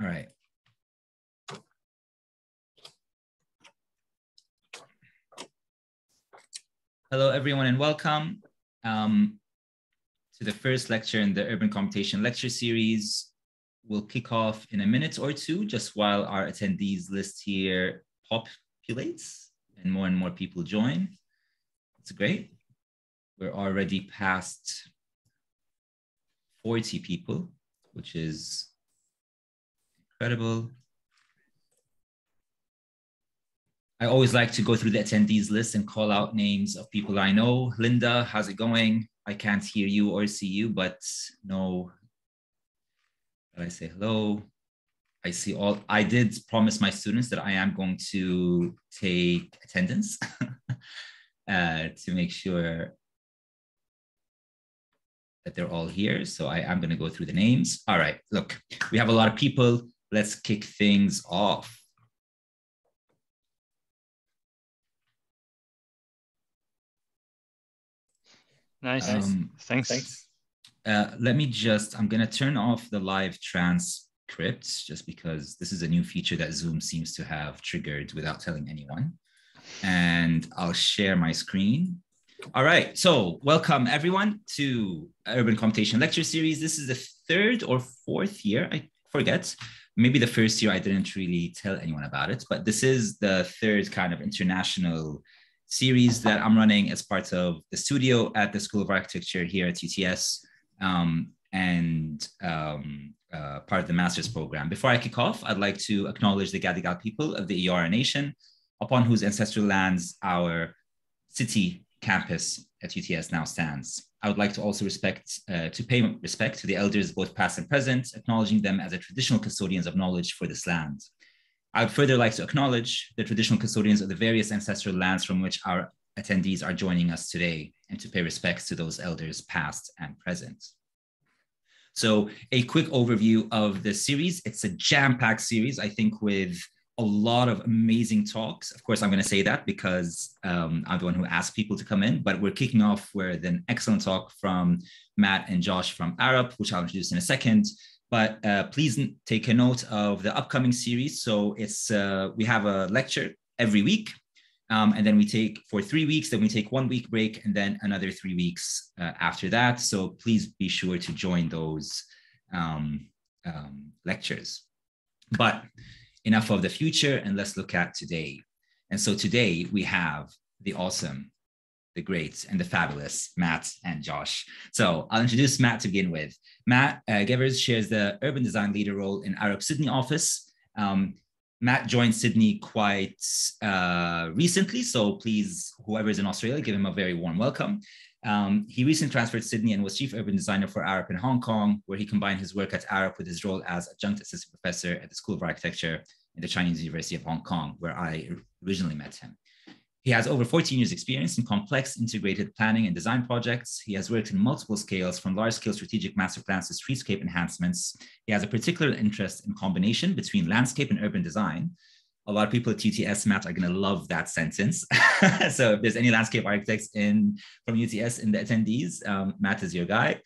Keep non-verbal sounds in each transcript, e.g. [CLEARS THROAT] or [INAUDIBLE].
All right. Hello, everyone, and welcome um, to the first lecture in the Urban Computation lecture series. We'll kick off in a minute or two, just while our attendees list here populates and more and more people join. It's great. We're already past 40 people, which is incredible. I always like to go through the attendees list and call out names of people I know. Linda, how's it going? I can't hear you or see you, but no. I say hello. I see all, I did promise my students that I am going to take attendance [LAUGHS] uh, to make sure that they're all here. So I am going to go through the names. All right, look, we have a lot of people. Let's kick things off. Nice. Um, Thanks. Thanks. Uh, let me just, I'm going to turn off the live transcripts just because this is a new feature that Zoom seems to have triggered without telling anyone. And I'll share my screen. All right, so welcome everyone to Urban Computation Lecture Series. This is the third or fourth year, I forget. Maybe the first year I didn't really tell anyone about it, but this is the third kind of international series that I'm running as part of the studio at the School of Architecture here at UTS um, and um, uh, part of the master's program. Before I kick off, I'd like to acknowledge the Gadigal people of the Eora Nation, upon whose ancestral lands our city campus at UTS now stands. I would like to also respect, uh, to pay respect to the elders, both past and present, acknowledging them as the traditional custodians of knowledge for this land. I would further like to acknowledge the traditional custodians of the various ancestral lands from which our attendees are joining us today and to pay respects to those elders past and present. So a quick overview of the series. It's a jam-packed series, I think with a lot of amazing talks. Of course, I'm going to say that because um, I'm the one who asked people to come in, but we're kicking off with an excellent talk from Matt and Josh from Arup, which I'll introduce in a second. But uh, please take a note of the upcoming series. So it's uh, we have a lecture every week, um, and then we take for three weeks. Then we take one week break, and then another three weeks uh, after that. So please be sure to join those um, um, lectures. But enough of the future and let's look at today. And so today we have the awesome, the great, and the fabulous Matt and Josh. So I'll introduce Matt to begin with. Matt uh, Gevers shares the urban design leader role in Arup Sydney office. Um, Matt joined Sydney quite uh, recently, so please, whoever is in Australia, give him a very warm welcome. Um, he recently transferred to Sydney and was chief urban designer for Arup in Hong Kong, where he combined his work at Arup with his role as adjunct assistant professor at the School of Architecture in the Chinese University of Hong Kong, where I originally met him. He has over 14 years experience in complex integrated planning and design projects. He has worked in multiple scales from large scale strategic master plans to streetscape enhancements. He has a particular interest in combination between landscape and urban design, a lot of people at UTS Matt are going to love that sentence. [LAUGHS] so if there's any landscape architects in from UTS in the attendees, um, Matt is your guy.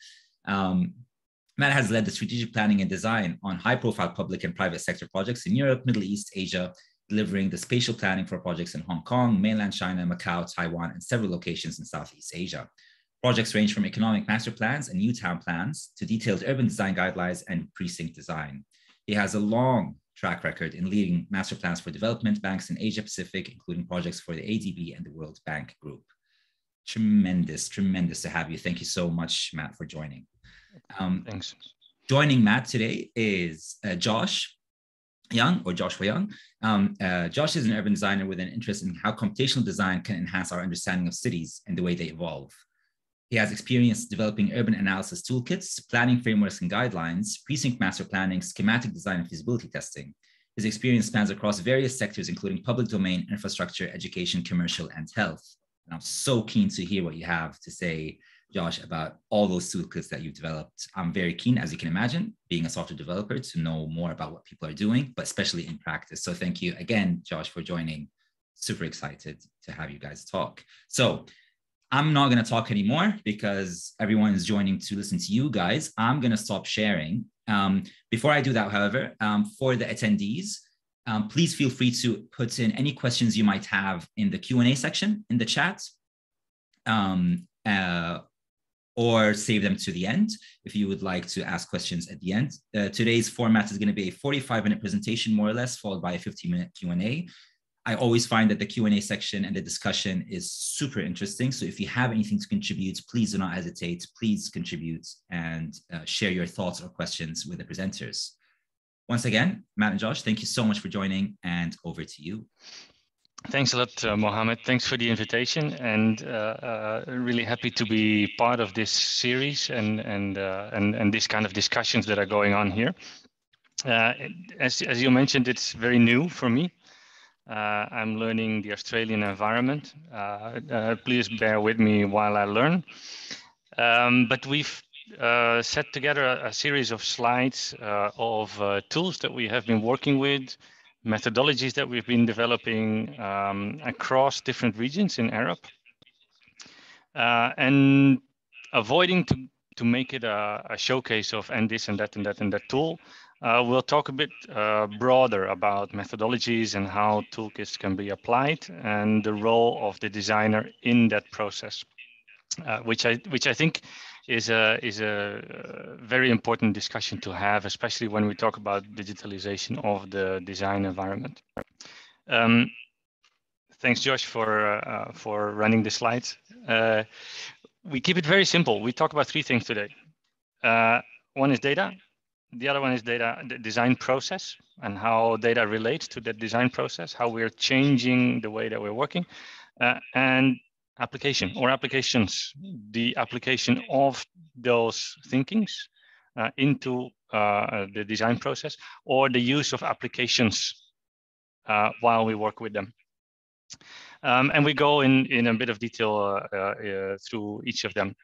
Um, Matt has led the strategic planning and design on high profile public and private sector projects in Europe, Middle East, Asia, delivering the spatial planning for projects in Hong Kong, mainland China, Macau, Taiwan, and several locations in Southeast Asia. Projects range from economic master plans and new town plans to detailed urban design guidelines and precinct design. He has a long track record in leading master plans for development banks in Asia Pacific, including projects for the ADB and the World Bank Group. Tremendous, tremendous to have you. Thank you so much, Matt, for joining. Um, Thanks. Joining Matt today is uh, Josh Young or Joshua Young. Um, uh, Josh is an urban designer with an interest in how computational design can enhance our understanding of cities and the way they evolve. He has experience developing urban analysis toolkits, planning frameworks and guidelines, precinct master planning, schematic design, and feasibility testing. His experience spans across various sectors, including public domain, infrastructure, education, commercial, and health. And I'm so keen to hear what you have to say, Josh, about all those toolkits that you've developed. I'm very keen, as you can imagine, being a software developer, to know more about what people are doing, but especially in practice. So thank you again, Josh, for joining. Super excited to have you guys talk. So I'm not going to talk anymore because everyone is joining to listen to you guys. I'm going to stop sharing. Um, before I do that, however, um, for the attendees, um, please feel free to put in any questions you might have in the Q&A section in the chat um, uh, or save them to the end if you would like to ask questions at the end. Uh, today's format is going to be a 45 minute presentation, more or less, followed by a 15 minute Q&A. I always find that the Q&A section and the discussion is super interesting. So if you have anything to contribute, please do not hesitate. Please contribute and uh, share your thoughts or questions with the presenters. Once again, Matt and Josh, thank you so much for joining and over to you. Thanks a lot, uh, Mohammed. Thanks for the invitation, and uh, uh, really happy to be part of this series and and uh, and and this kind of discussions that are going on here. Uh, as as you mentioned, it's very new for me. Uh, I'm learning the Australian environment. please bear with me while I learn. Um, but we've set together a, a, series of slides of tools that we have been working with methodologies that we've been developing um, across different regions in. Uh, and avoiding to, to make it a, a, showcase of and this and that and that and that tool, uh, we'll talk a bit uh, broader about methodologies and how toolkits can be applied and the role of the designer in that process, uh, which I which I think is a is a uh, very important discussion to have, especially when we talk about digitalization of the design environment. Um, thanks, Josh, for uh, for running the slides. Uh, we keep it very simple. We talk about three things today. Uh, one is data. The other one is data the design process and how data relates to that design process, how we're changing the way that we're working. Uh, and application or applications, the application of those thinkings uh, into uh, the design process or the use of applications uh, while we work with them. Um, and we go in, in a bit of detail uh, uh, through each of them.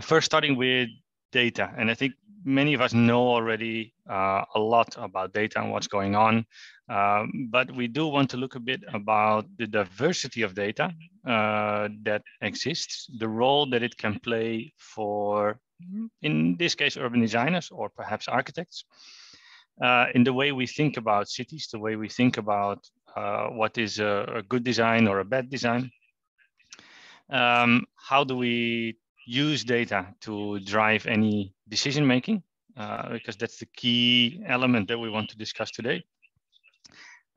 First, starting with data. And I think many of us know already uh, a lot about data and what's going on, um, but we do want to look a bit about the diversity of data uh, that exists, the role that it can play for, in this case, urban designers or perhaps architects, uh, in the way we think about cities, the way we think about uh, what is a, a, good design or a bad design. Um, how do we use data to drive any decision making, uh, because that's the key element that we want to discuss today.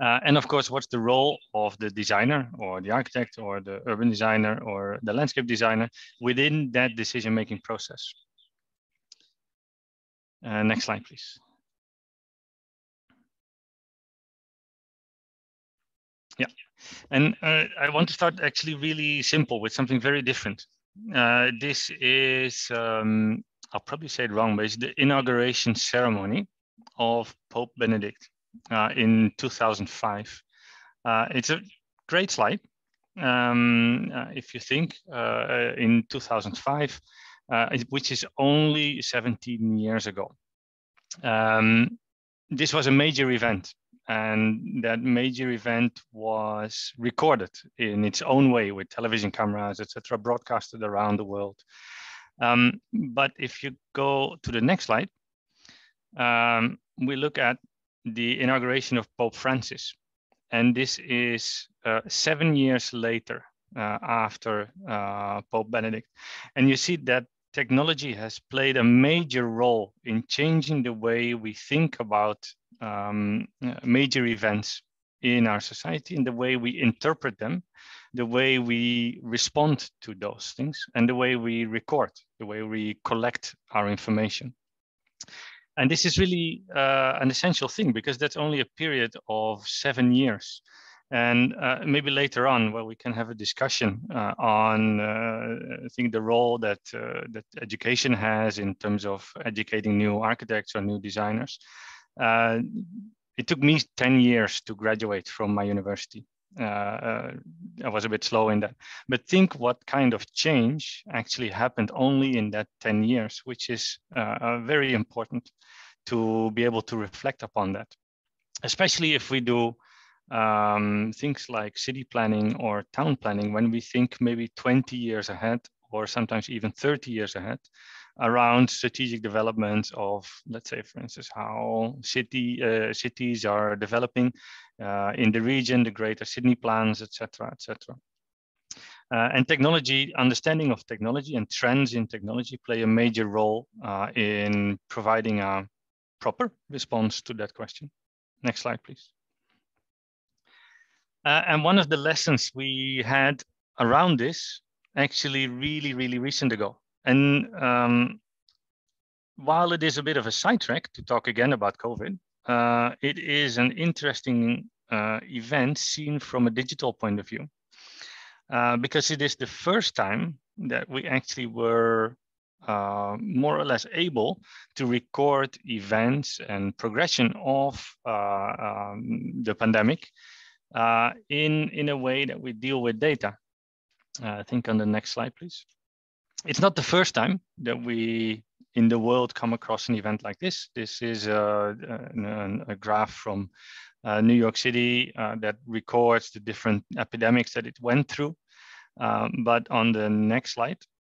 Uh, and of course, what's the role of the designer or the architect or the urban designer or the landscape designer within that decision making process? Uh, next slide, please. Yeah, and uh, I want to start actually really simple with something very different. Uh, this is, um, I'll probably say it wrong, but it's the inauguration ceremony of Pope Benedict uh, in 2005. Uh, it's a great slide. Um, uh, if you think uh, in 2005, which is only 17 years ago. Um, this was a major event and that major event was recorded in its own way with television cameras, etc., broadcasted around the world. Um, but if you go to the next slide, um, we look at the inauguration of Pope Francis. And this is uh, seven years later uh, after uh, Pope Benedict. And you see that technology has played a major role in changing the way we think about um, major events in our society and the way we interpret them, the way we respond to those things, and the way we record, the way we collect our information. And this is really uh, an essential thing because that's only a period of seven years. And uh, maybe later on, where we can have a discussion uh, on, uh, I think, the role that uh, that education has in terms of educating new architects or new designers. Uh, it took me 10 years to graduate from my university. Uh, I was a bit slow in that. But think what kind of change actually happened only in that 10 years, which is very important to be able to reflect upon that, especially if we do um, things like city planning or town planning, when we think maybe 20 years ahead or sometimes even 30 years ahead around strategic development of, let's say, for instance, how city uh, cities are developing uh, in the region, the greater Sydney plans, etc., etc. Uh, and technology, understanding of technology and trends in technology play a major role uh, in providing a proper response to that question. Next slide, please. Uh, and one of the lessons we had around this actually really, really recent ago. And um, while it is a bit of a sidetrack to talk again about COVID, uh, it is an interesting uh, event seen from a digital point of view. Uh, because it is the first time that we actually were uh, more or less able to record events and progression of uh, um, the pandemic uh, in, in a way that we deal with data. Uh, I think on the next slide, please. It's not the first time that we in the world come across an event like this. This is a, a, a graph from uh, New York City uh, that records the different epidemics that it went through. Um, but on the next slide, uh,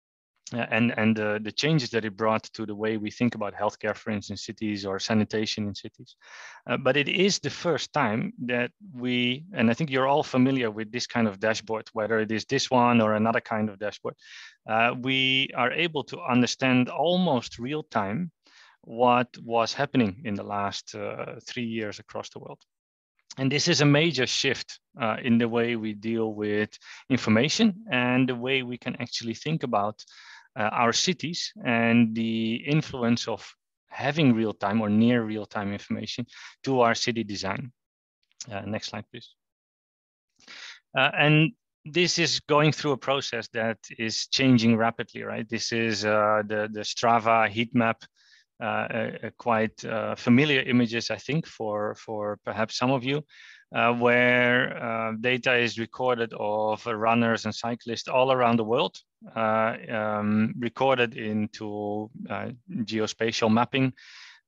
and and the, the changes that it brought to the way we think about healthcare, for instance, cities or sanitation in cities. Uh, but it is the first time that we, and I think you're all familiar with this kind of dashboard, whether it is this one or another kind of dashboard, uh, we are able to understand almost real time what was happening in the last uh, three years across the world. And this is a major shift uh, in the way we deal with information and the way we can actually think about uh, our cities and the influence of having real-time or near real-time information to our city design. Uh, next slide, please. Uh, and this is going through a process that is changing rapidly, right? This is uh, the, the Strava heat map, uh, quite uh, familiar images, I think, for, for perhaps some of you uh, where uh, data is recorded of runners and cyclists all around the world, uh, um, recorded into uh, geospatial mapping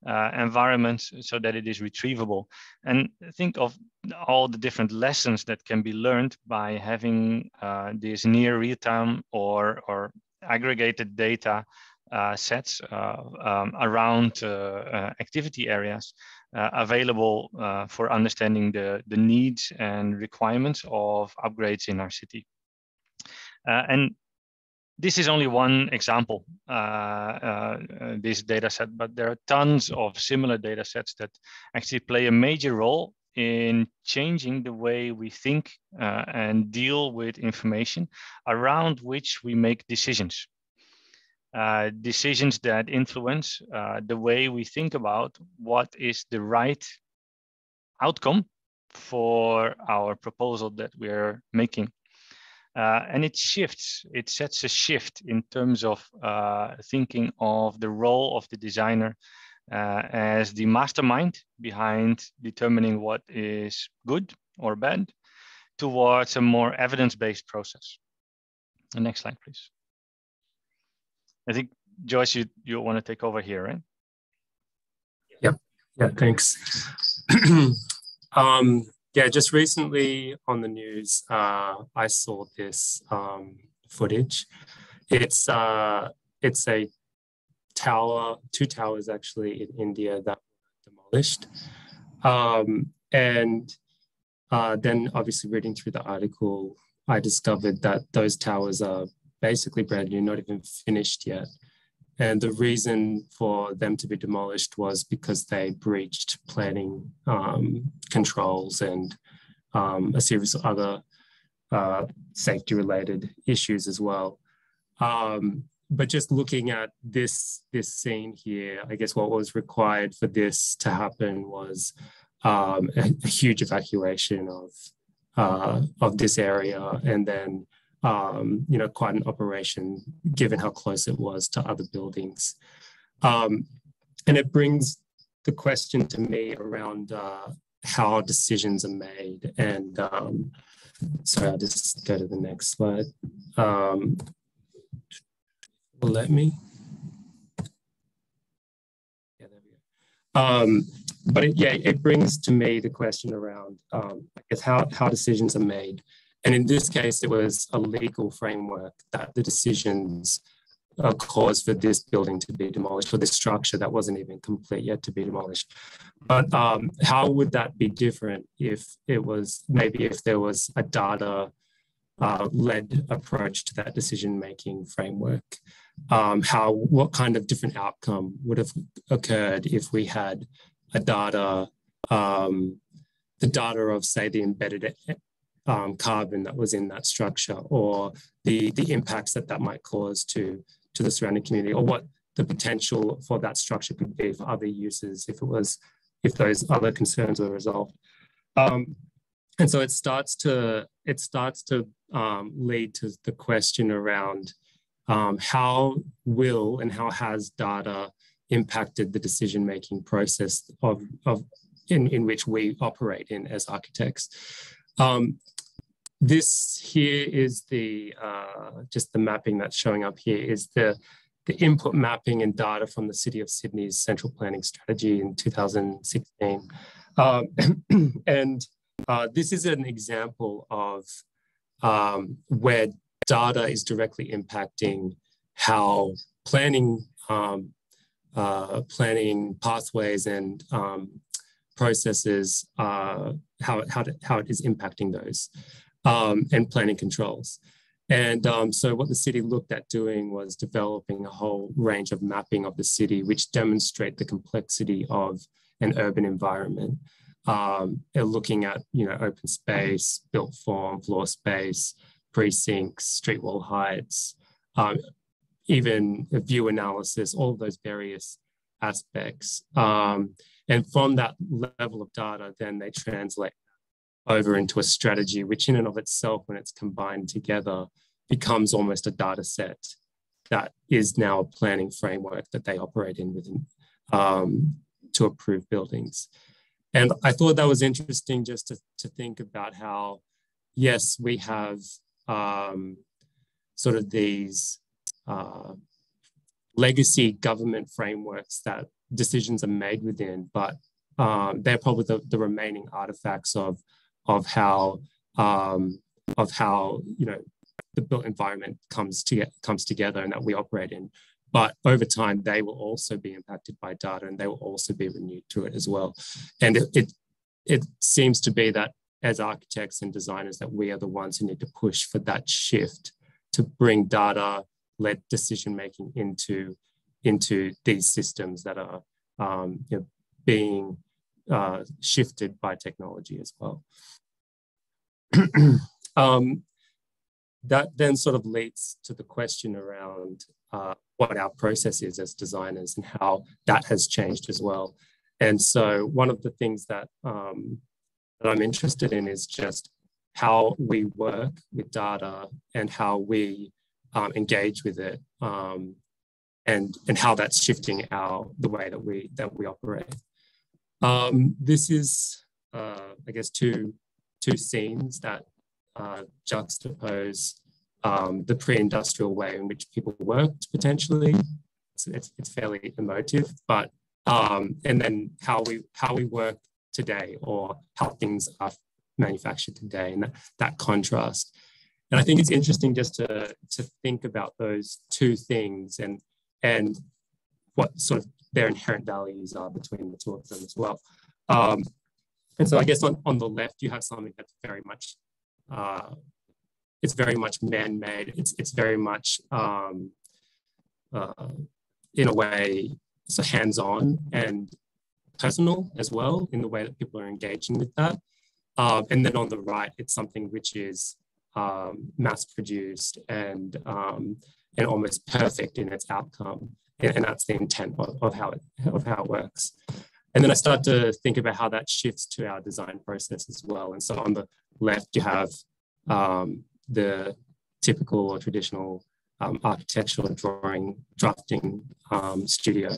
uh, environments so that it is retrievable. And think of all the different lessons that can be learned by having this near real-time or, or aggregated data uh, sets uh, um, around uh, activity areas available for understanding the, the needs and requirements of upgrades in our city. and this is only one example, uh, uh, this data set, but there are tons of similar data sets that actually play a major role in changing the way we think uh, and deal with information around which we make decisions. Uh, decisions that influence uh, the way we think about what is the right outcome for our proposal that we're making. Uh, and it shifts, it sets a shift in terms of uh, thinking of the role of the designer uh, as the mastermind behind determining what is good or bad towards a more evidence-based process. The next slide, please. I think Josh, you you want to take over here, right? Yep. Yeah. Thanks. [CLEARS THROAT] um, yeah. Just recently on the news, uh, I saw this um, footage. It's uh, it's a tower, two towers actually in India that were demolished, um, and uh, then obviously reading through the article, I discovered that those towers are basically brand new, not even finished yet. And the reason for them to be demolished was because they breached planning um, controls and um, a series of other uh, safety related issues as well. Um, but just looking at this this scene here, I guess what was required for this to happen was um, a, a, huge evacuation of uh, of this area, and then um, you know, quite an operation given how close it was to other buildings. Um, and it brings the question to me around uh, how decisions are made. And um, sorry, I'll just go to the next slide. Um, let me. Yeah, there we go. Um, but it, yeah, it brings to me the question around, um, I guess, how, how decisions are made. And in this case, it was a legal framework that the decisions uh, caused for this building to be demolished, for this structure that wasn't even complete yet to be demolished. But um, how would that be different if it was maybe if there was a data uh, led approach to that decision making framework? Um, how what kind of different outcome would have occurred if we had a data um, the data of say the embedded um, carbon that was in that structure or the the impacts that that might cause to to the surrounding community or what the potential for that structure could be for other uses if it was if those other concerns were resolved. Um, and so it starts to it starts to um, lead to the question around um, how will and how has data impacted the decision making process of, of in, in which we operate in as architects? Um, this here is the uh, just the mapping that's showing up here is the the input mapping and data from the City of Sydney's central planning strategy in 2016. Um, [CLEARS THROAT] and uh, this is an example of um, where data is directly impacting how planning um, uh, planning pathways and um, processes, uh, how, how, to, how it is impacting those um, and planning controls. And um, so what the city looked at doing was developing a whole range of mapping of the city, which demonstrate the complexity of an urban environment. Um, looking at, you know, open space, built form, floor space, precincts, street wall heights, um, even view analysis, all of those various aspects. Um, and from that level of data, then they translate over into a strategy, which in and of itself, when it's combined together, becomes almost a data set that is now a planning framework that they operate in within um, to approve buildings. And I thought that was interesting just to, to think about how, yes, we have um, sort of these uh, legacy government frameworks that decisions are made within, but um, they're probably the, the remaining artifacts of of how um, of how you know the built environment comes to comes together and that we operate in. But over time, they will also be impacted by data and they will also be renewed through it as well. And it, it, it seems to be that as architects and designers that we are the ones who need to push for that shift to bring data led decision making into into these systems that are um, you know, being uh, shifted by technology as well. [CLEARS THROAT] um, that then sort of leads to the question around uh, what our process is as designers and how that has changed as well. And so one of the things that, um, that I'm interested in is just how we work with data and how we um, engage with it um, and, and how that's shifting our the way that we that we operate. Um, this is, uh, I guess, two, two scenes that uh, juxtapose um, the pre-industrial way in which people worked potentially. So it's, it's fairly emotive, but um, and then how we how we work today or how things are manufactured today and that, that contrast. And I think it's interesting just to, to think about those two things and and what sort of their inherent values are between the two of them as well. Um, and so I guess on, on the left, you have something that's very much, uh, it's very much man-made. It's, it's very much, um, uh, in a way, so hands-on and personal as well in the way that people are engaging with that. Um, and then on the right, it's something which is um, mass-produced and um, and almost perfect in its outcome and that's the intent of, of how it of how it works. And then I start to think about how that shifts to our design process as well. And so on the left, you have um, the typical or traditional um, architectural drawing, drafting um, studio.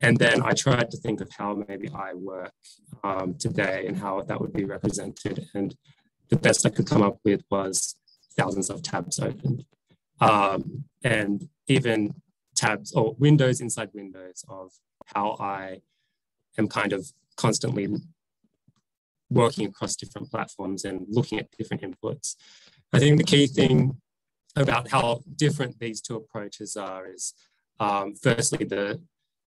And then I tried to think of how maybe I work um, today and how that would be represented. And the best I could come up with was thousands of tabs opened. Um, and even tabs or windows inside windows of how I am kind of constantly working across different platforms and looking at different inputs. I think the key thing about how different these two approaches are is um, firstly the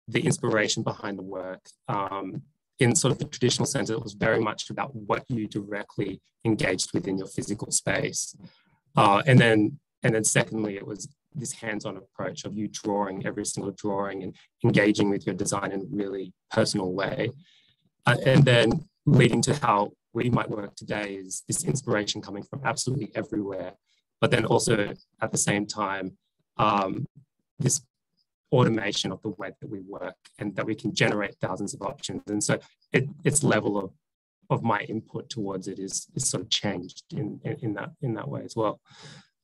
the inspiration behind the work. Um, in sort of the traditional sense, it was very much about what you directly engaged with in your physical space. Uh, and then and then secondly, it was this hands-on approach of you drawing every single drawing and engaging with your design in a really personal way. Uh, and then leading to how we might work today is this inspiration coming from absolutely everywhere, but then also at the same time, um, this automation of the way that we work and that we can generate thousands of options. And so it, its level of, of my input towards it is, is sort of changed in, in, in that, in that way as well.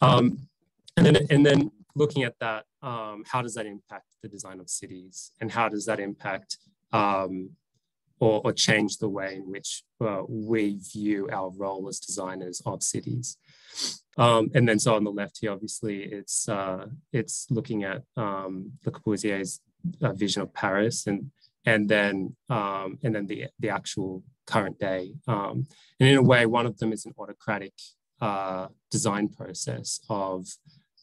Um, and then, and then looking at that, um, how does that impact the design of cities and how does that impact um, or, or, change the way in which uh, we view our role as designers of cities? Um, and then so on the left here, obviously, it's uh, it's looking at um, Le Corbusier's uh, vision of Paris, and and then um, and then the the actual current day. Um, and in a way, one of them is an autocratic uh, design process of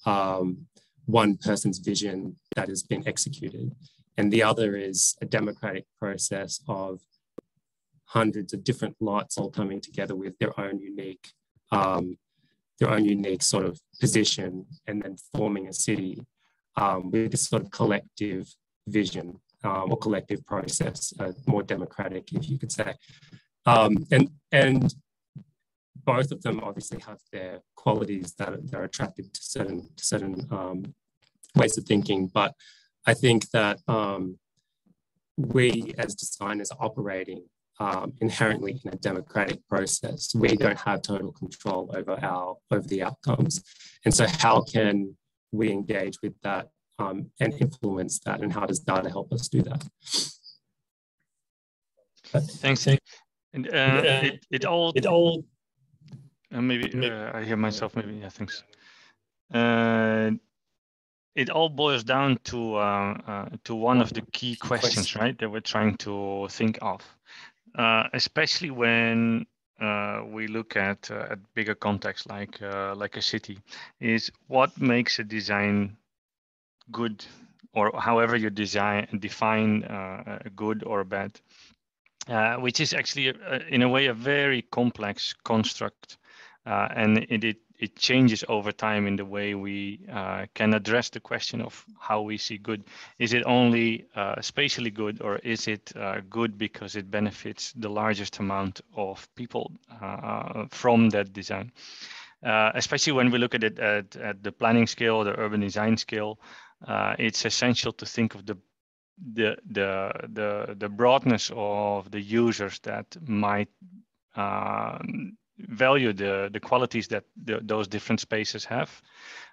um, one person's vision that has been executed, and the other is a democratic process of hundreds of different lots all coming together with their own unique um, their own unique sort of position and then forming a city um, with this sort of collective vision um, or collective process, uh, more democratic, if you could say. Um, and, and both of them obviously have their qualities that are, that are attractive to certain, to certain um, ways of thinking. But I think that um, we as designers are operating um, inherently in a democratic process. We don't have total control over our over the outcomes, and so how can we engage with that um, and influence that, and how does data help us do that? Thanks. And uh, it, it all it all uh, maybe uh, I hear myself. Maybe yeah. Thanks. Uh, it all boils down to uh, uh, to one of the key questions, right? That we're trying to think of, uh, especially when uh, we look at uh, at bigger context like uh, like a city, is what makes a design good, or however you design define a good or bad, which is actually a, in a way a very complex construct, and it, it it changes over time in the way we uh, can address the question of how we see good. Is it only uh, spatially good or is it uh, good because it benefits the largest amount of people uh, from that design? Uh, especially when we look at it at, at, the planning scale, the urban design scale, uh, it's essential to think of the the the the the broadness of the users that might value the, the qualities that the, those different spaces have,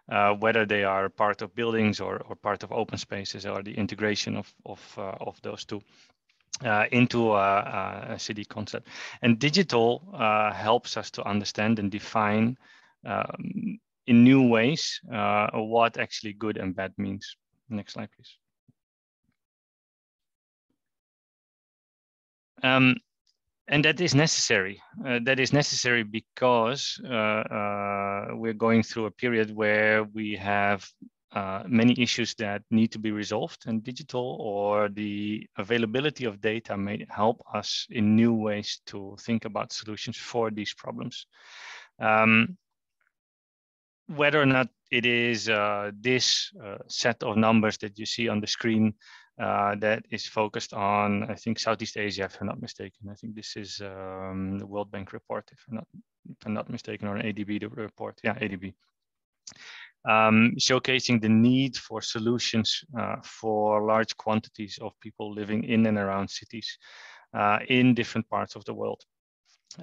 uh, whether they are part of buildings or, or part of open spaces or the integration of, of, uh, of those two. Uh, into a, a, city concept. And digital uh, helps us to understand and define um, in new ways uh, what actually good and bad means. Next slide, please. Um, and that is necessary. Uh, that is necessary because uh, uh, we're going through a period where we have uh, many issues that need to be resolved, and digital or the availability of data may help us in new ways to think about solutions for these problems. Um, whether or not it is uh, this uh, set of numbers that you see on the screen uh, that is focused on, I think, Southeast Asia, if I'm not mistaken. I think this is um, the World Bank report, if I'm not, if I'm not mistaken, or an ADB report. Yeah, ADB. Um, showcasing the need for solutions uh, for large quantities of people living in and around cities uh, in different parts of the world.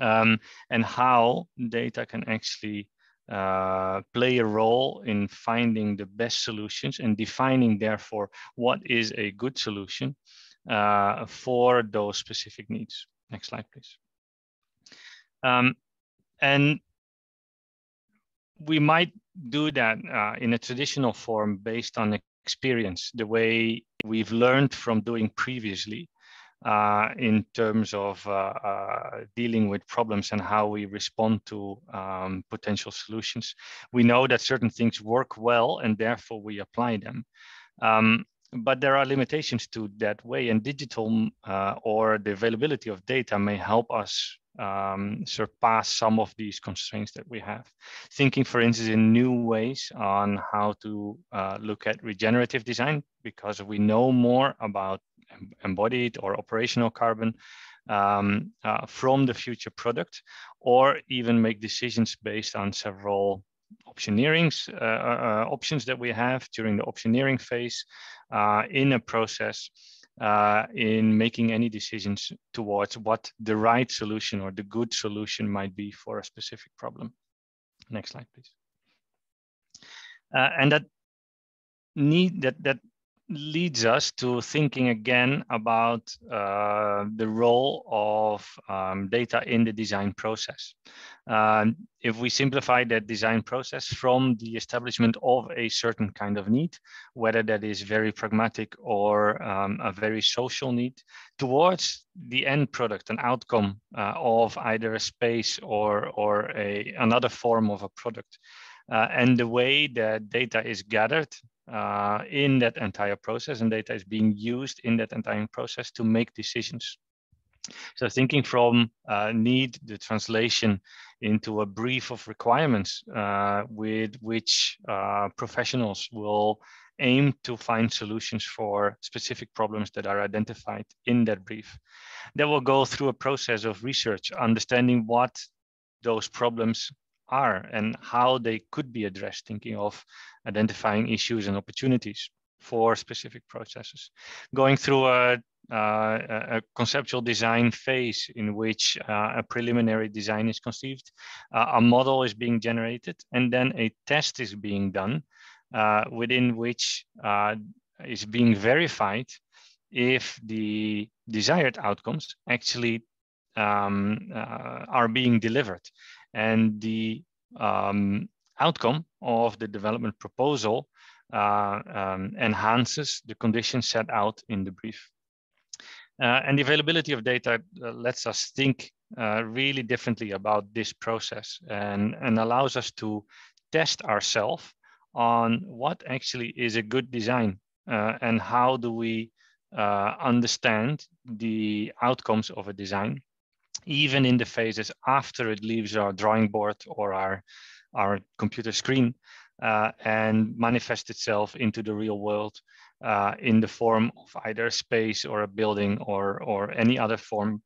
Um, and how data can actually uh, play a role in finding the best solutions and defining, therefore, what is a good solution uh, for those specific needs. Next slide, please. Um, and we might do that uh, in a traditional form based on experience, the way we've learned from doing previously. Uh, in terms of uh, uh, dealing with problems and how we respond to um, potential solutions. We know that certain things work well and therefore we apply them. Um, but there are limitations to that way and digital uh, or the availability of data may help us um, surpass some of these constraints that we have. Thinking, for instance, in new ways on how to uh, look at regenerative design, because we know more about embodied or operational carbon um, uh, from the future product, or even make decisions based on several optioneering uh, uh, options that we have during the optioneering phase uh, in a process uh, in making any decisions towards what the right solution or the good solution might be for a specific problem. Next slide, please. Uh, and that need that that leads us to thinking again about uh, the role of um, data in the design process. Um, if we simplify that design process from the establishment of a certain kind of need, whether that is very pragmatic or um, a very social need, towards the end product, an outcome uh, of either a space or, or a, another form of a product. Uh, and the way that data is gathered uh, in that entire process and data is being used in that entire process to make decisions. So thinking from uh, need, the translation into a brief of requirements uh, with which uh, professionals will aim to find solutions for specific problems that are identified in that brief. They will go through a process of research, understanding what those problems are and how they could be addressed, thinking of identifying issues and opportunities for specific processes. Going through a, uh, a conceptual design phase in which uh, a preliminary design is conceived, uh, a model is being generated, and then a test is being done uh, within which uh, is being verified if the desired outcomes actually um, uh, are being delivered and the um, outcome of the development proposal uh, um, enhances the conditions set out in the brief. Uh, and the availability of data uh, lets us think uh, really differently about this process and, and allows us to test ourselves on what actually is a good design uh, and how do we understand the outcomes of a design even in the phases after it leaves our drawing board or our, our computer screen uh, and manifests itself into the real world uh, in the form of either space or a building or, or any other form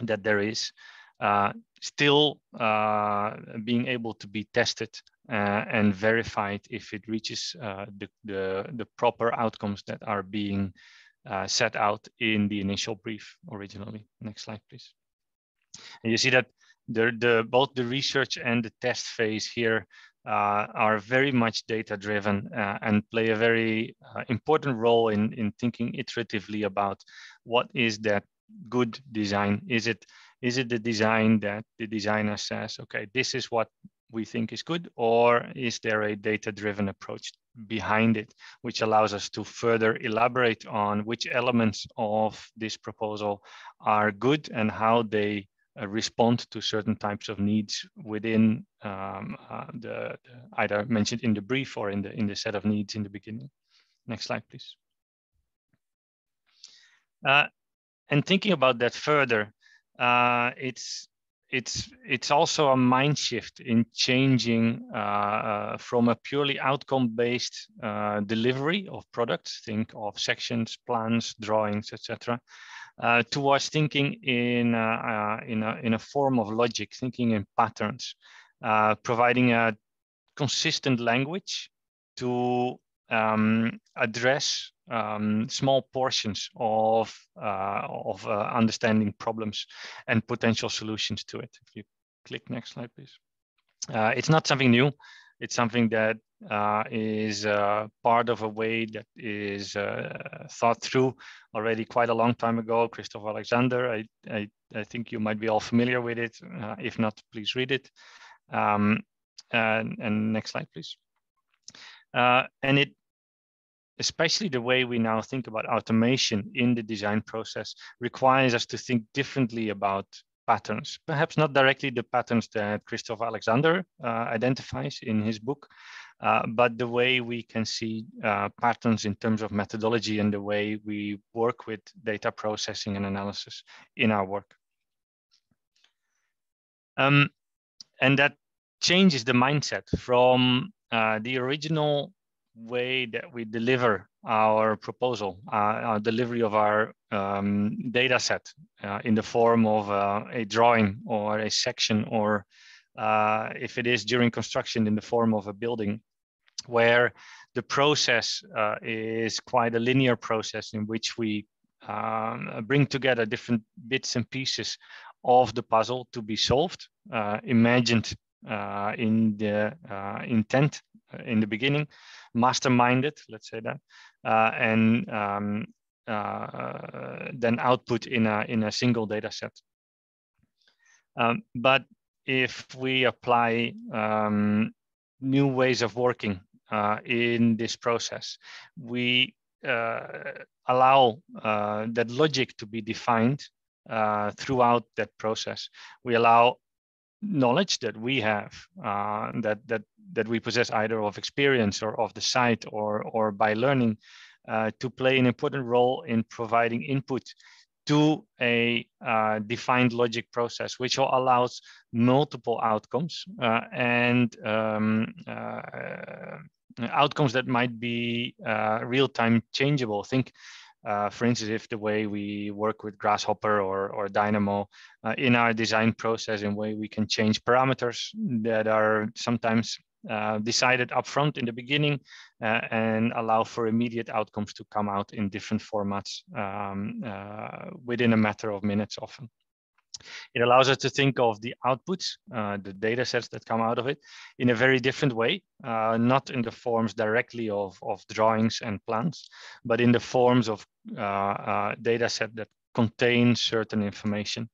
that there is. Uh, still uh, being able to be tested uh, and verified if it reaches uh, the, the, the, proper outcomes that are being set out in the initial brief originally. Next slide, please. And you see that the, the, both the research and the test phase here uh, are very much data driven uh, and play a very uh, important role in, in thinking iteratively about what is that good design? Is it, is it the design that the designer says, okay, this is what we think is good, or is there a data driven approach behind it, which allows us to further elaborate on which elements of this proposal are good and how they respond to certain types of needs within um, uh, the, the, either mentioned in the brief or in the in the set of needs in the beginning. Next slide, please. Uh, and thinking about that further, uh, it's it's it's also a mind shift in changing uh, uh, from a purely outcome-based delivery of products. Think of sections, plans, drawings, etc uh, towards thinking in, uh, uh, in, a, in a form of logic, thinking in patterns, uh, providing a consistent language to um, address um, small portions of, uh, of understanding problems and potential solutions to it. If you click next slide, please. it's not something new. It's something that uh, is uh, part of a way that is uh, thought through already quite a long time ago. Christoph Alexander, I, I, I think you might be all familiar with it. Uh, if not, please read it. Um, and, and, next slide, please. Uh, and it especially the way we now think about automation in the design process requires us to think differently about patterns, perhaps not directly the patterns that Christoph Alexander uh, identifies in his book, uh, but the way we can see uh, patterns in terms of methodology and the way we work with data processing and analysis in our work. Um, and that changes the mindset from uh, the original way that we deliver our proposal, uh, our delivery of our um, data set uh, in the form of a drawing or a section, or if it is during construction in the form of a building, where the process uh, is quite a linear process in which we um, bring together different bits and pieces of the puzzle to be solved, uh, imagined in the intent in the beginning, masterminded, let's say that, uh, and um, uh, then output in a, in a single data set. Um, but if we apply um, new ways of working uh, in this process, we uh, allow uh, that logic to be defined uh, throughout that process. We allow knowledge that we have uh, that that that we possess either of experience or of the site or or by learning uh, to play an important role in providing input to a uh, defined logic process, which allows multiple outcomes and um, outcomes that might be uh, real-time changeable. Think uh, for instance, if the way we work with Grasshopper or, or Dynamo uh, in our design process, in way we can change parameters that are sometimes uh, decided upfront in the beginning uh, and allow for immediate outcomes to come out in different formats um, uh, within a matter of minutes often. It allows us to think of the outputs, uh, the data sets that come out of it in a very different way, uh, not in the forms directly of, of drawings and plans, but in the forms of uh, uh data set that contain certain information.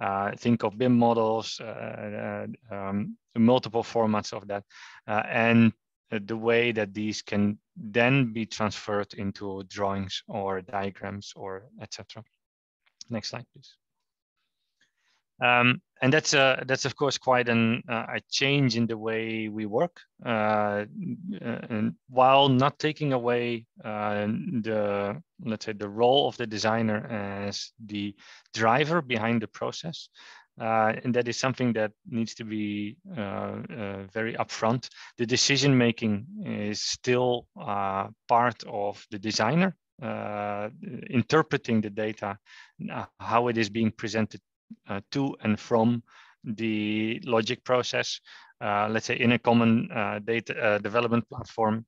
Uh, think of BIM models, uh, um, multiple formats of that, and the way that these can then be transferred into drawings or diagrams or etc. Next slide, please. Um, and that's a, that's of course quite an, uh, a change in the way we work, uh, and while not taking away uh, the let's say the role of the designer as the driver behind the process. Uh, and that is something that needs to be uh, uh, very upfront. The decision making is still part of the designer, interpreting the data, how it is being presented uh, to and from the logic process, uh, let's say in a common uh, data development platform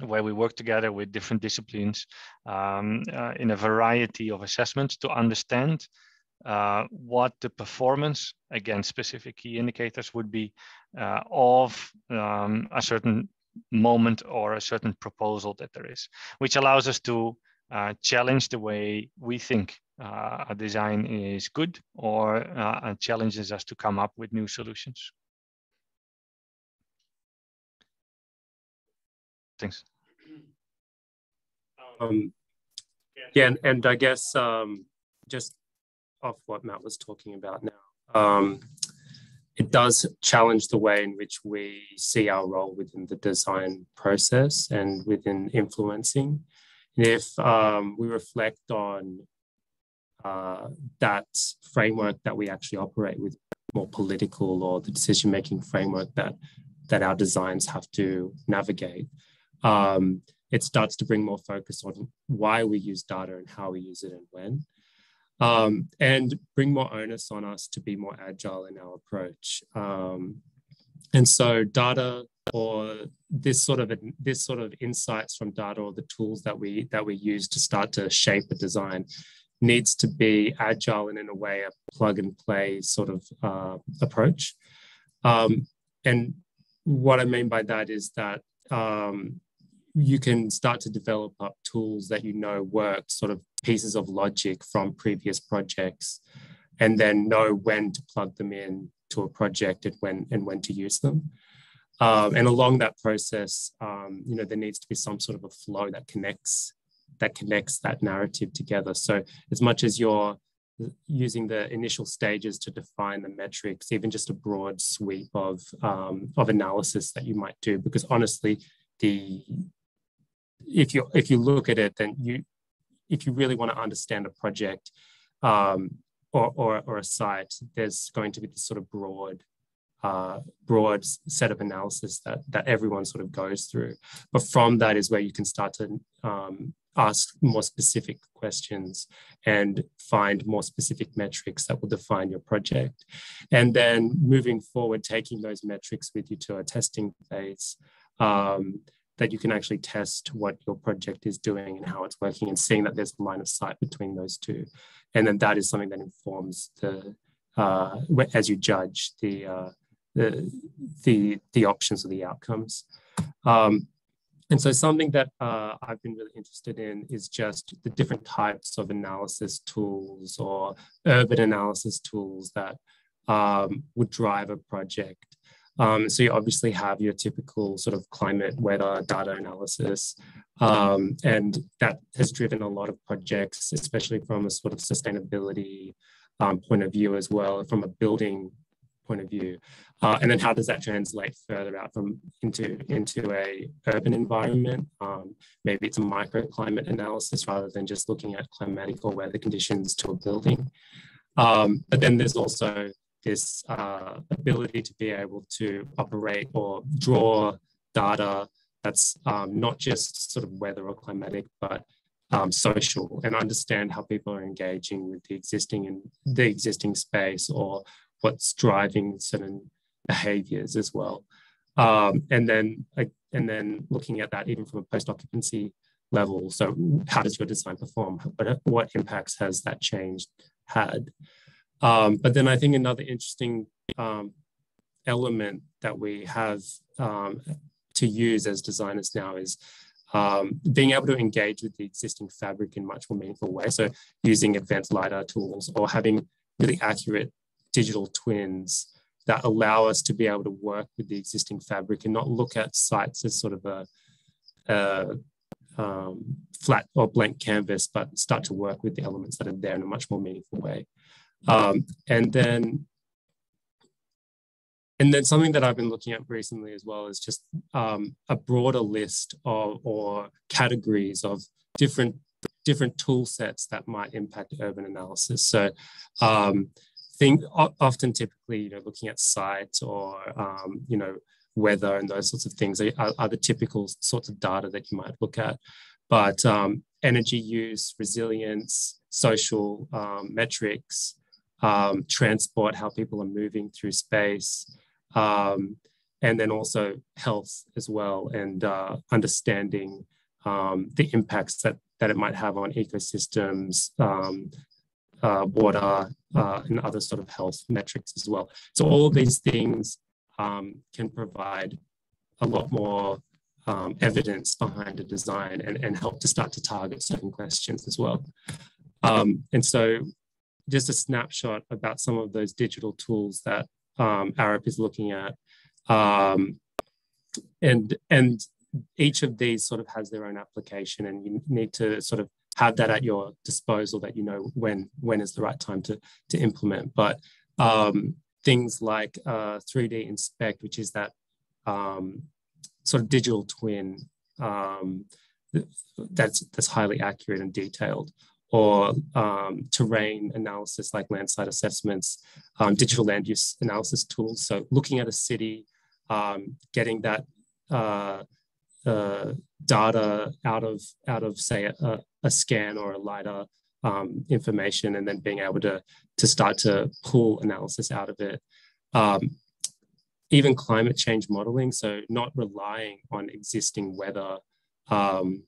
where we work together with different disciplines um, uh, in a variety of assessments to understand uh, what the performance against specific key indicators would be uh, of um, a certain moment or a certain proposal that there is, which allows us to challenge the way we think uh, a design is good or uh, challenges us to come up with new solutions. Thanks. Um, yeah, and, and I guess um, just off what Matt was talking about now, um, it does challenge the way in which we see our role within the design process and within influencing. And if um, we reflect on uh, that framework that we actually operate with more political or the decision making framework that that our designs have to navigate. Um, it starts to bring more focus on why we use data and how we use it and when. Um, and bring more onus on us to be more agile in our approach. Um, and so data or this sort of this sort of insights from data or the tools that we that we use to start to shape a design needs to be agile and in a way a plug and play sort of uh, approach. Um, and what I mean by that is that um, you can start to develop up tools that you know work, sort of pieces of logic from previous projects, and then know when to plug them in to a project and when and when to use them. Um, and along that process, um, you know, there needs to be some sort of a flow that connects that connects that narrative together. So as much as you're using the initial stages to define the metrics, even just a broad sweep of um, of analysis that you might do, because honestly, the if you if you look at it, then you if you really want to understand a project um, or, or, or a site, there's going to be this sort of broad uh, broad set of analysis that that everyone sort of goes through. But from that is where you can start to um, ask more specific questions and find more specific metrics that will define your project. And then moving forward, taking those metrics with you to a testing phase um, that you can actually test what your project is doing and how it's working and seeing that there's a line of sight between those two. And then that is something that informs the, uh, as you judge the, uh, the, the, the options or the outcomes. Um, and so something that uh, I've been really interested in is just the different types of analysis tools or urban analysis tools that um, would drive a project. Um, so you obviously have your typical sort of climate weather data analysis, um, and that has driven a lot of projects, especially from a sort of sustainability um, point of view as well, from a building point of view. Uh, and then how does that translate further out from into, into a urban environment? Um, maybe it's a microclimate analysis rather than just looking at climatic or weather conditions to a building. Um, but then there's also this uh, ability to be able to operate or draw data that's um, not just sort of weather or climatic, but um, social and understand how people are engaging with the existing and the existing space or what's driving certain behaviors as well. Um, and then and then looking at that even from a post occupancy level. So how does your design perform? What, what impacts has that change had? Um, but then I think another interesting um, element that we have um, to use as designers now is um, being able to engage with the existing fabric in much more meaningful way. So using advanced LiDAR tools or having really accurate digital twins that allow us to be able to work with the existing fabric and not look at sites as sort of a, a um, flat or blank canvas, but start to work with the elements that are there in a much more meaningful way. Um, and then and then something that I've been looking at recently as well is just um, a broader list of or categories of different different tool sets that might impact urban analysis. So um, think often typically, you know, looking at sites or, um, you know, weather and those sorts of things are, are, the typical sorts of data that you might look at. But um, energy use, resilience, social um, metrics, um, transport, how people are moving through space, um, and then also health as well, and uh, understanding um, the impacts that, that it might have on ecosystems, uh, water, uh, and other sort of health metrics as well. So all of these things um, can provide a lot more um, evidence behind a design and, and help to start to target certain questions as well. Um, and so just a snapshot about some of those digital tools that um, is looking at. Um, and, and each of these sort of has their own application and you need to sort of have that at your disposal that you know when when is the right time to to implement. But um, things like uh, 3D inspect, which is that um, sort of digital twin um, that's that's highly accurate and detailed, or um, terrain analysis like landside assessments, um, digital land use analysis tools. So looking at a city, um, getting that uh, uh, data out of out of say a, a scan or a lidar um, information, and then being able to to start to pull analysis out of it. Um, even climate change modeling, so not relying on existing weather um,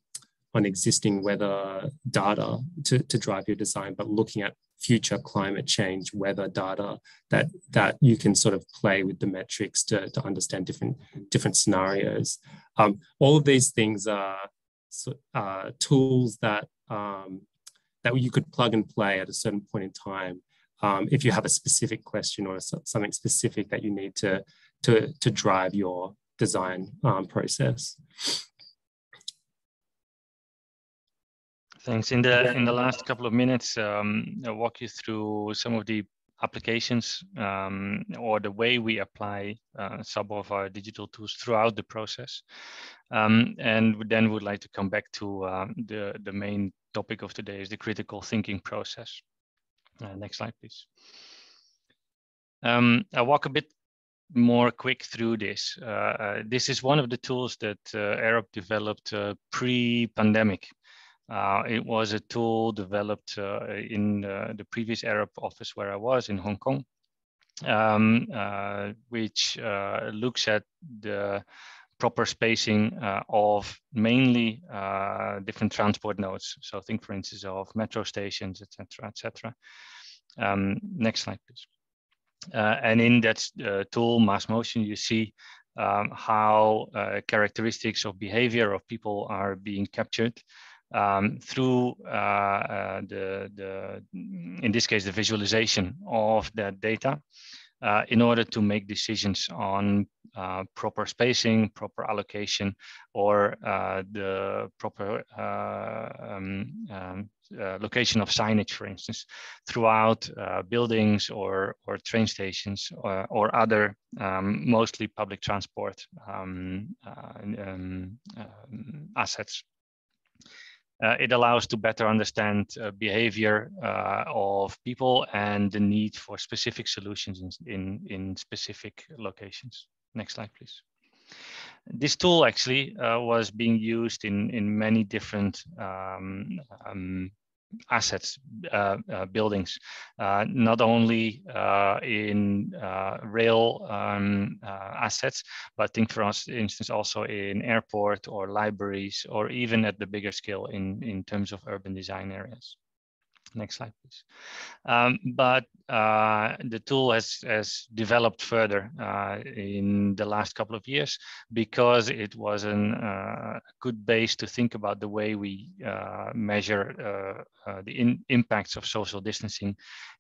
on existing weather data to, to drive your design, but looking at future climate change weather data that that you can sort of play with the metrics to, to understand different different scenarios. Um, all of these things are uh, tools that um, that you could plug and play at a certain point in time um, if you have a specific question or something specific that you need to to to drive your design um, process. Thanks. In the in the last couple of minutes, um, I'll walk you through some of the applications um, or the way we apply uh, some of our digital tools throughout the process. Um, and then would like to come back to uh, the, the main topic of today is the critical thinking process. Uh, next slide, please. Um, I'll walk a bit more quick through this. Uh, uh, this is one of the tools that uh, Arup developed pre-pandemic. Uh, it was a tool developed uh, in uh, the previous Arup office where I was in Hong Kong, um, uh, which uh, looks at the proper spacing uh, of mainly different transport nodes. So think, for instance, of metro stations, etc., etc. Um, next slide, please. and in that tool, MassMotion, you see um, how characteristics of behavior of people are being captured um, through uh, uh, the, the, in this case, the visualization of that data uh, in order to make decisions on uh, proper spacing, proper allocation, or uh, the proper uh, um, um, location of signage, for instance, throughout buildings or, or train stations or, or other um, mostly public transport um, um, assets. Uh, it allows to better understand uh, behavior uh, of people and the need for specific solutions in, in, in, specific locations. Next slide, please. This tool actually uh, was being used in, in many different um, um, assets, uh, uh, buildings, uh, not only in rail um, assets, but think for instance, also in airport or libraries, or even at the bigger scale in, in terms of urban design areas. Next slide, please. Um, but uh, the tool has, has developed further uh, in the last couple of years because it was a uh, good base to think about the way we uh, measure uh, uh, the in impacts of social distancing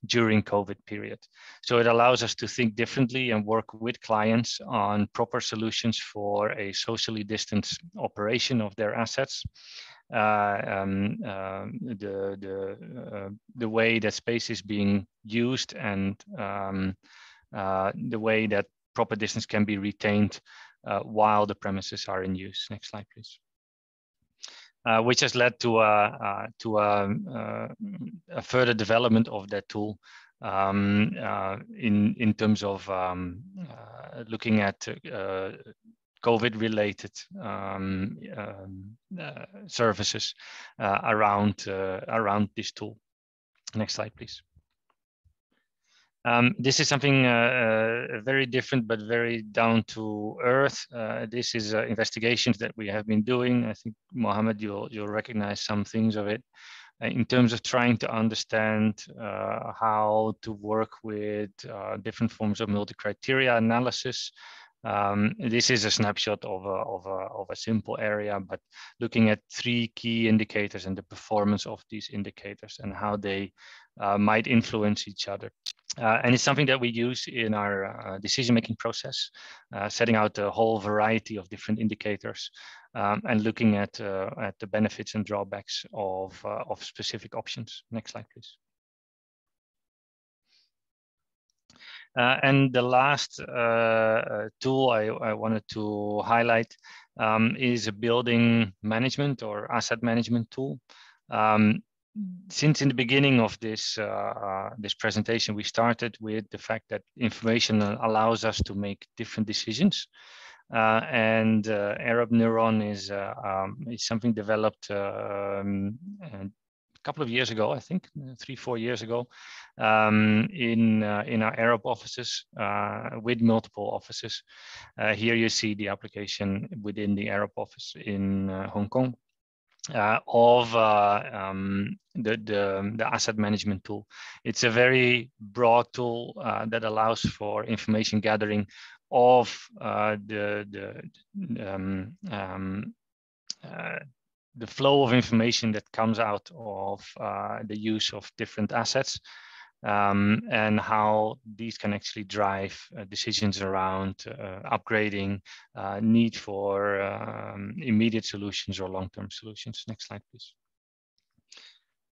during COVID period. So it allows us to think differently and work with clients on proper solutions for a socially distanced operation of their assets um, uh, the the uh, the way that space is being used and um, the way that proper distance can be retained while the premises are in use. Next slide, please. Uh, which has led to a, uh, to a, uh, a, further development of that tool um, in in terms of um, looking at COVID related um, um, uh, services uh, around, uh, around this tool. Next slide, please. Um, this is something uh, uh, very different, but very down to earth. Uh, this is investigations that we have been doing. I think Mohammed, you'll you'll recognize some things of it in terms of trying to understand how to work with different forms of multi-criteria analysis um, this is a snapshot of a, of, a, of a simple area, but looking at three key indicators and the performance of these indicators and how they uh, might influence each other. Uh, and it's something that we use in our uh, decision-making process, uh, setting out a whole variety of different indicators um, and looking at, uh, at the benefits and drawbacks of, uh, of specific options. Next slide, please. Uh, and the last uh, uh, tool I, I, wanted to highlight um, is a building management or asset management tool. Um, since in the beginning of this uh, this presentation, we started with the fact that information allows us to make different decisions. Uh, and uh, Arup Neuron is um, is something developed um, couple of years ago, I think uh, three, four years ago, um, in uh, in our Arup offices uh, with multiple offices. Uh, here you see the application within the Arup office in uh, Hong Kong. Uh, of um, the, the, the asset management tool. It's a very broad tool that allows for information gathering of the the um, um, the flow of information that comes out of uh, the use of different assets um, and how these can actually drive uh, decisions around uh, upgrading, uh, need for um, immediate solutions or long-term solutions. Next slide, please.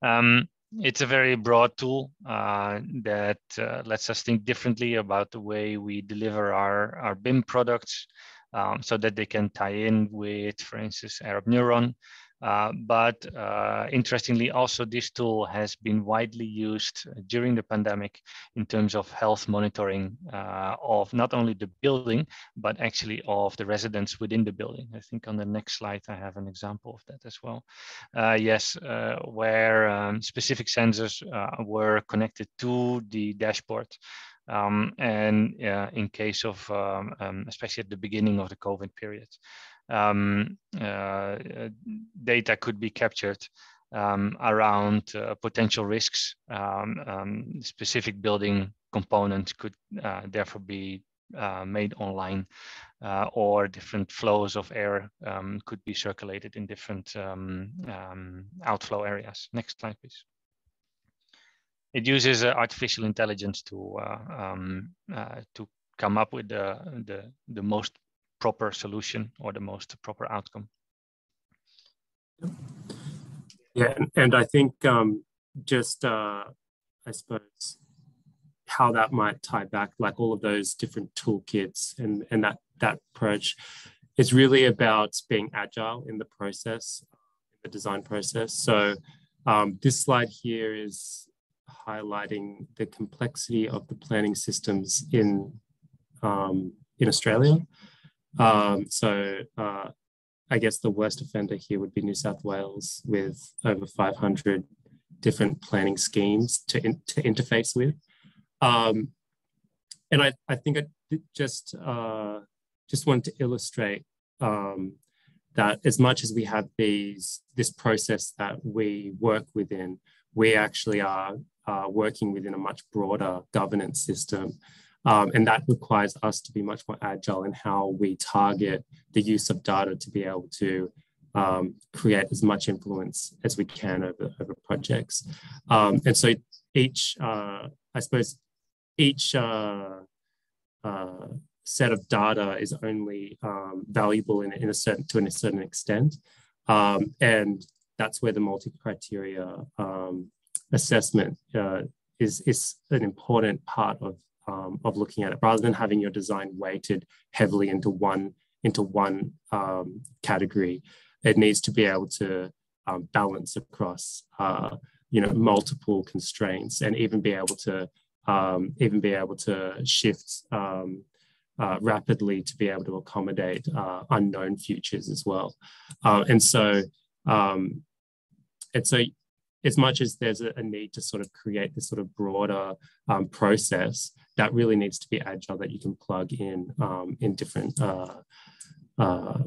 Um, it's a very broad tool uh, that uh, lets us think differently about the way we deliver our, our BIM products um, so that they can tie in with, for instance, Arup Neuron, uh, but uh, interestingly, also this tool has been widely used during the pandemic in terms of health monitoring uh, of not only the building, but actually of the residents within the building. I think on the next slide, I have an example of that as well. Uh, yes, uh, where um, specific sensors were connected to the dashboard um, and in case of, um, um, especially at the beginning of the COVID period um, uh, data could be captured um, around uh, potential risks. Um, um, specific building components could uh, therefore be uh, made online uh, or different flows of air um, could be circulated in different um, outflow areas. Next slide, please. It uses uh, artificial intelligence to to come up with the, the, the most proper solution or the most proper outcome. Yeah, and, I think um, just uh, I suppose how that might tie back, like all of those different toolkits and and that that approach, is really about being agile in the process, in the design process. So um, this slide here is highlighting the complexity of the planning systems in um, in Australia. Um, so uh, I guess the worst offender here would be New South Wales with over 500 different planning schemes to, in, to interface with. Um, and I, I think I just, uh, just wanted to illustrate um, that as much as we have these, this process that we work within, we actually are uh, working within a much broader governance system um, and that requires us to be much more agile in how we target the use of data to be able to um, create as much influence as we can over, over projects. Um, and so each, uh, I suppose, each uh, uh, set of data is only um, valuable in, in, a certain to a certain extent, um, and that's where the multi-criteria um, assessment uh, is is an important part of um, of looking at it rather than having your design weighted heavily into one into one um, category. It needs to be able to um, balance across uh, you know multiple constraints and even be able to um, even be able to shift um, uh, rapidly to be able to accommodate uh, unknown futures as well. Uh, and so um, and so as much as there's a, a, need to sort of create this sort of broader um, process that really needs to be agile that you can plug in um, in different uh, uh,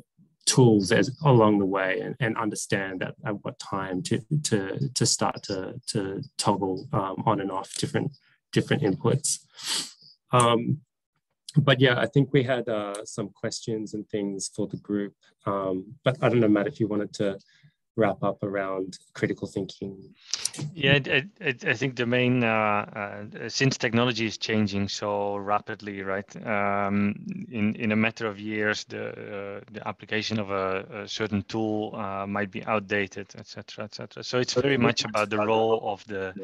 tools as along the way and, and understand at, at what time to to to start to to toggle um, on and off different different inputs. Um, but yeah, I think we had uh, some questions and things for the group. Um, but I don't know, Matt, if you wanted to wrap up around critical thinking? Yeah, I, I, think the main, uh, uh, since technology is changing so rapidly, right? Um, in, in a matter of years, the, uh, the application of a, a certain tool uh, might be outdated, etc., etc. So it's very much about the role of the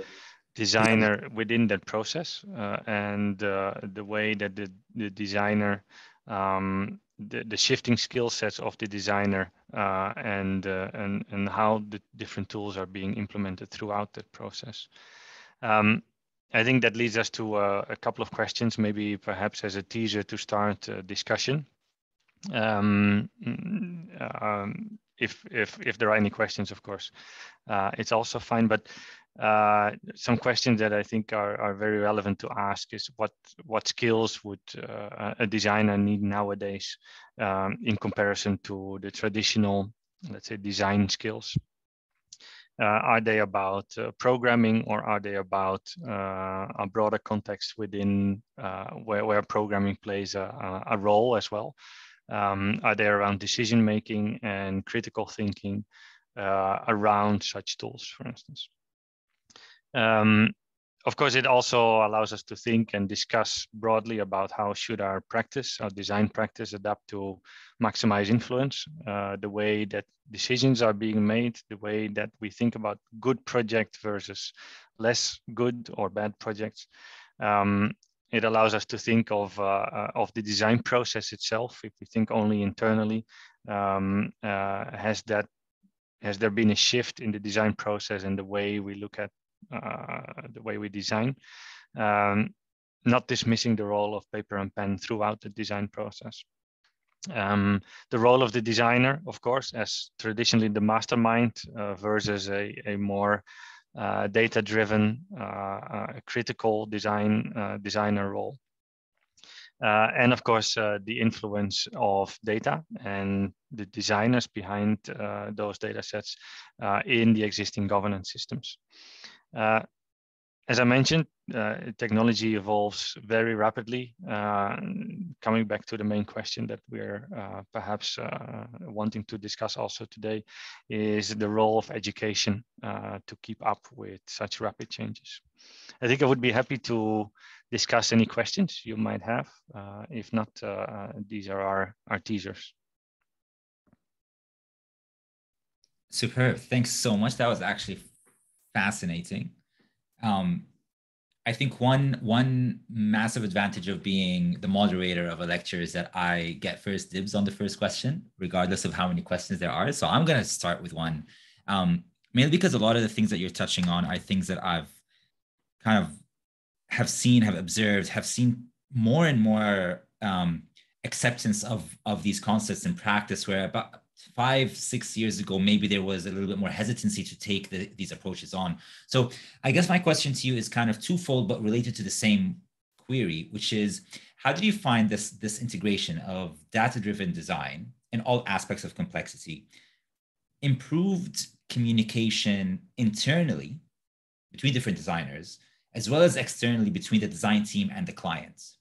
designer within that process uh, and uh, the way that the, the designer um, the, the shifting skill sets of the designer uh, and, uh, and, and how the different tools are being implemented throughout that process. Um, I think that leads us to uh, a couple of questions, maybe perhaps as a teaser to start a discussion. Um, um, if, if, if there are any questions, of course, uh, it's also fine. But uh, some questions that I think are, are very relevant to ask is what what skills would uh, a designer need nowadays um, in comparison to the traditional, let's say, design skills? Uh, are they about uh, programming or are they about uh, a broader context within where, where programming plays a, a role as well? Um, are they around decision making and critical thinking around such tools, for instance? Um, of course, it also allows us to think and discuss broadly about how should our practice, our design practice, adapt to maximize influence, uh, the way that decisions are being made, the way that we think about good project versus less good or bad projects. Um, it allows us to think of uh, uh of the design process itself. If we think only internally, um, uh, has that has there been a shift in the design process and the way we look at the way we design? Um, not dismissing the role of paper and pen throughout the design process. Um, the role of the designer, of course, as traditionally the mastermind uh, versus a, a more uh, data-driven, uh, uh, critical design designer role. Uh, and of course, uh, the influence of data and the designers behind uh, those data sets in the existing governance systems as I mentioned, uh, technology evolves very rapidly. Uh, coming back to the main question that we're uh, perhaps uh, wanting to discuss also today is the role of education uh, to keep up with such rapid changes. I think I would be happy to discuss any questions you might have. Uh, if not, these are our, our teasers. Superb. Thanks so much. That was actually fascinating. Um, I think one one massive advantage of being the moderator of a lecture is that I get first dibs on the first question, regardless of how many questions there are. So I'm going to start with one, um, mainly because a lot of the things that you're touching on are things that I've kind of have seen, have observed, have seen more and more um, acceptance of of these concepts in practice. Where about five, six years ago, maybe there was a little bit more hesitancy to take the, these approaches on. So I guess my question to you is kind of twofold, but related to the same query, which is how did you find this, this integration of data-driven design in all aspects of complexity, improved communication internally between different designers, as well as externally between the design team and the clients?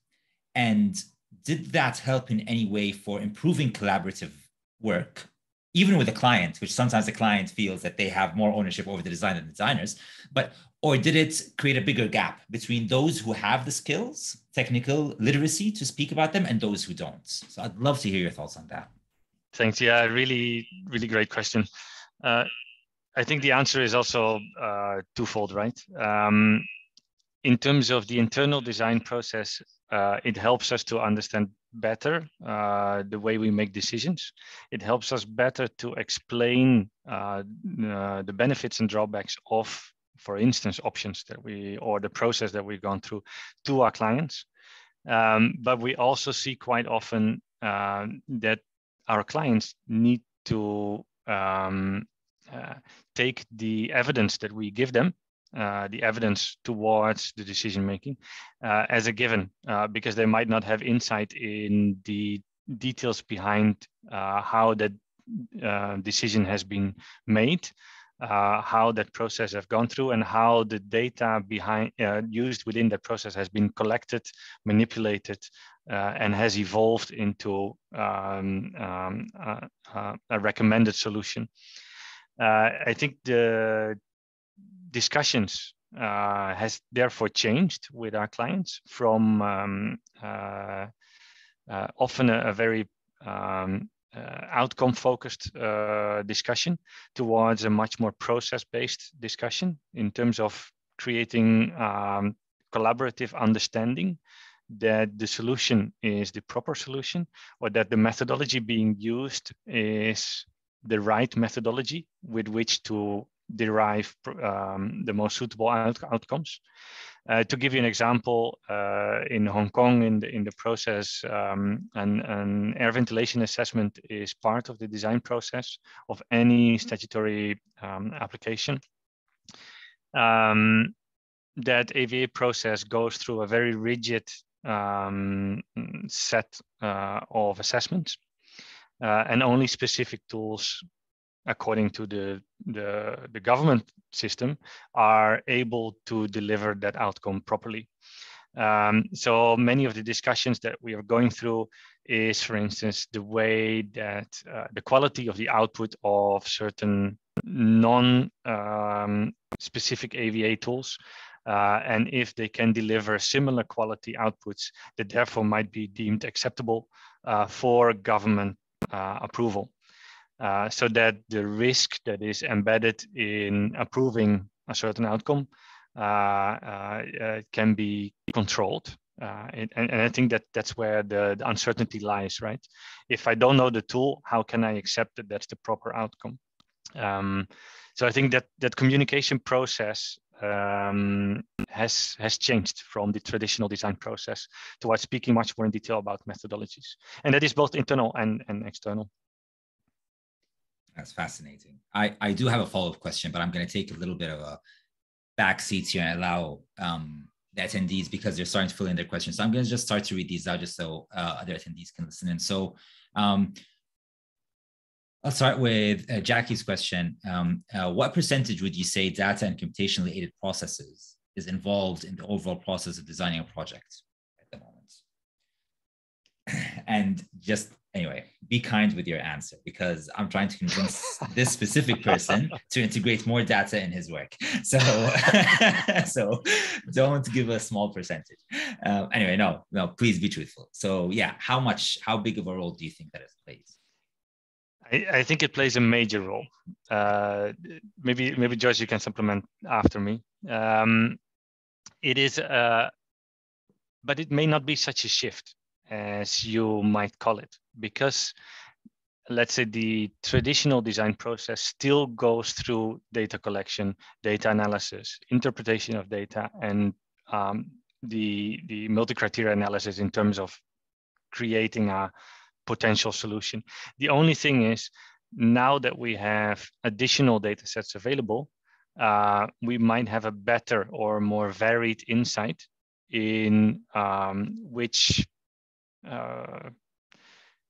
And did that help in any way for improving collaborative work even with a client, which sometimes the client feels that they have more ownership over the design than the designers, but or did it create a bigger gap between those who have the skills, technical literacy to speak about them, and those who don't? So I'd love to hear your thoughts on that. Thanks. Yeah, really, really great question. Uh, I think the answer is also uh, twofold, right? Um, in terms of the internal design process, uh, it helps us to understand better uh, the way we make decisions. It helps us better to explain uh, uh, the benefits and drawbacks of, for instance, options that we or the process that we've gone through to our clients. Um, but we also see quite often uh, that our clients need to um, uh, take the evidence that we give them uh, the evidence towards the decision making uh, as a given uh, because they might not have insight in the details behind uh, how that uh, decision has been made how that process have gone through and how the data behind used within that process has been collected manipulated and has evolved into um, um, a recommended solution. I think the discussions uh, has therefore changed with our clients from um, uh, uh, often a, a very um, uh, outcome focused uh, discussion towards a much more process based discussion in terms of creating um, collaborative understanding that the solution is the proper solution or that the methodology being used is the right methodology with which to derive um, the most suitable out outcomes. Uh, to give you an example, uh, in Hong Kong, in the in the process, um, an, an air ventilation assessment is part of the design process of any statutory um, application. Um, that AVA process goes through a very rigid um, set uh, of assessments, uh, and only specific tools according to the, the, the government system, are able to deliver that outcome properly. Um, so many of the discussions that we are going through is, for instance, the way that uh, the quality of the output of certain non um, specific AVA tools. Uh, and if they can deliver similar quality outputs that therefore might be deemed acceptable uh, for government uh, approval. Uh, so that the risk that is embedded in approving a certain outcome uh, uh, can be controlled. And, and, I think that that's where the, the uncertainty lies, right? If I don't know the tool, how can I accept that that's the proper outcome? Um, so I think that that communication process um, has has changed from the traditional design process towards speaking much more in detail about methodologies, and that is both internal and, and external. That's fascinating. I, I do have a follow up question, but I'm going to take a little bit of a backseat here and allow um, the attendees because they're starting to fill in their questions. So I'm going to just start to read these out just so uh, other attendees can listen in. So um, I'll start with uh, Jackie's question. Um, uh, what percentage would you say data and computationally aided processes is involved in the overall process of designing a project at the moment? [CLEARS THROAT] and just anyway, be kind with your answer because I'm trying to convince this specific [LAUGHS] person to integrate more data in his work. [LAUGHS] So, [LAUGHS] so don't give a small percentage. Um, anyway, no, no, please be truthful. So, yeah, how much, how big of a role do you think that it plays? I, I think it plays a major role. Uh, maybe maybe Josh, you can supplement after me. Um, it is, uh, but it may not be such a shift as you might call it, because let's say the traditional design process still goes through data collection, data analysis, interpretation of data, and um, the the multi-criteria analysis in terms of creating a potential solution. The only thing is now that we have additional data sets available, uh, we might have a better or more varied insight in um, which uh,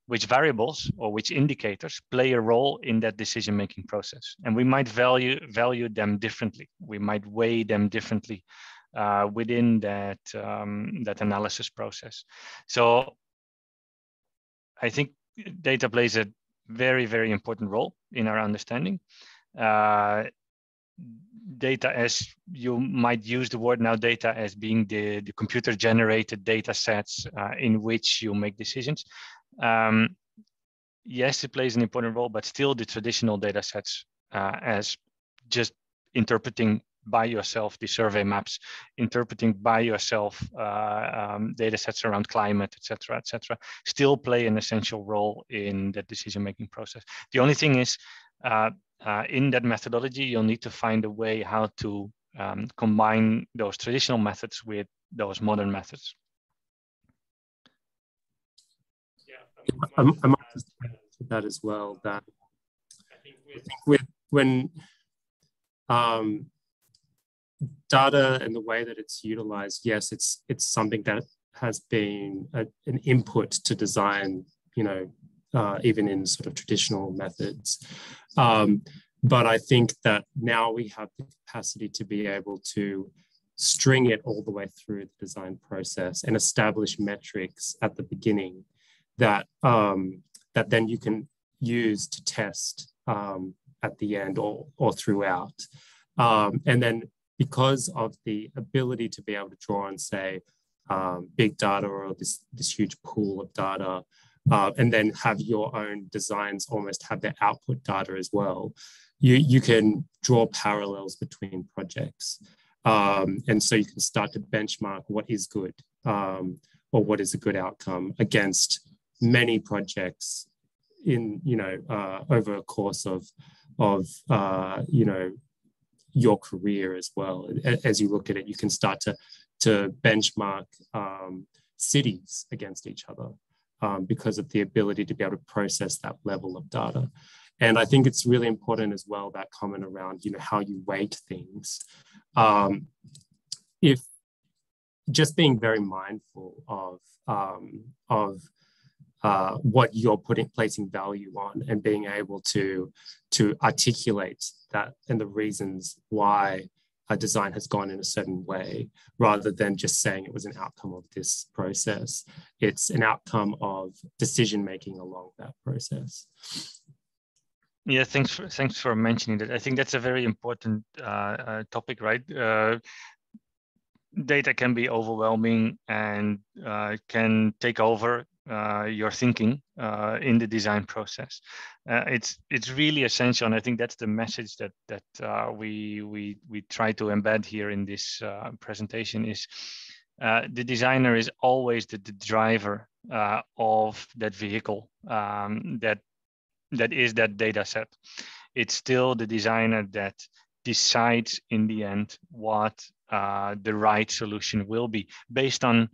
which variables or which indicators play a role in that decision making process and we might value value them differently we might weigh them differently uh, within that um, that analysis process so I think data plays a very, very important role in our understanding. Uh, data as you might use the word now data as being the, the computer generated data sets uh, in which you make decisions. Um, yes, it plays an important role, but still the traditional data sets uh, as just interpreting by yourself the survey maps, interpreting by yourself uh, um, data sets around climate, etc., etc., still play an essential role in the decision-making process. The only thing is, uh, uh, in that methodology, you'll need to find a way how to um, combine those traditional methods with those modern methods. Yeah, I, I might just add to that as well. That I think with, when um, data and the way that it's utilized, yes, it's it's something that has been a, an input to design, you know, uh, even in sort of traditional methods. Um, but I think that now we have the capacity to be able to string it all the way through the design process and establish metrics at the beginning that um, that then you can use to test um, at the end or or throughout. Um, and then because of the ability to be able to draw on, say, um, big data or this, this huge pool of data, uh, and then have your own designs almost have their output data as well, you, you can draw parallels between projects. Um, and so you can start to benchmark what is good um, or what is a good outcome against many projects in, you know, uh, over a course of, of uh, you know, your career as well. As you look at it, you can start to, to benchmark um, cities against each other um, because of the ability to be able to process that level of data. And I think it's really important as well, that comment around, you know, how you weight things. Um, if just being very mindful of, um, of uh, what you're putting placing value on and being able to to articulate that and the reasons why a design has gone in a certain way rather than just saying it was an outcome of this process it's an outcome of decision making along that process Yeah, thanks for thanks for mentioning that. I think that's a very important uh, uh, topic, right? Uh, data can be overwhelming and uh, can take over uh, your thinking uh, in the design process. Uh, it's it's really essential, and I think that's the message that that we we we try to embed here in this presentation is. the designer is always the, the driver of that vehicle um, that that is that data set. It's still the designer that decides in the end what uh, the right solution will be based on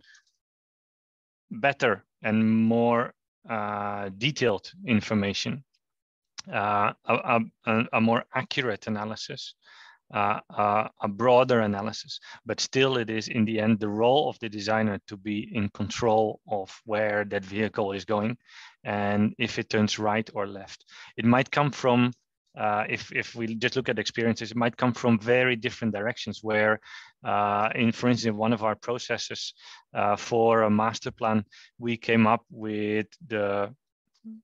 better and more uh, detailed information, uh, a, a, a, more accurate analysis, uh, a broader analysis. But still, it is in the end the role of the designer to be in control of where that vehicle is going and if it turns right or left. It might come from, uh, if, if we just look at experiences, it might come from very different directions where uh, in, for instance, one of our processes uh, for a master plan, we came up with the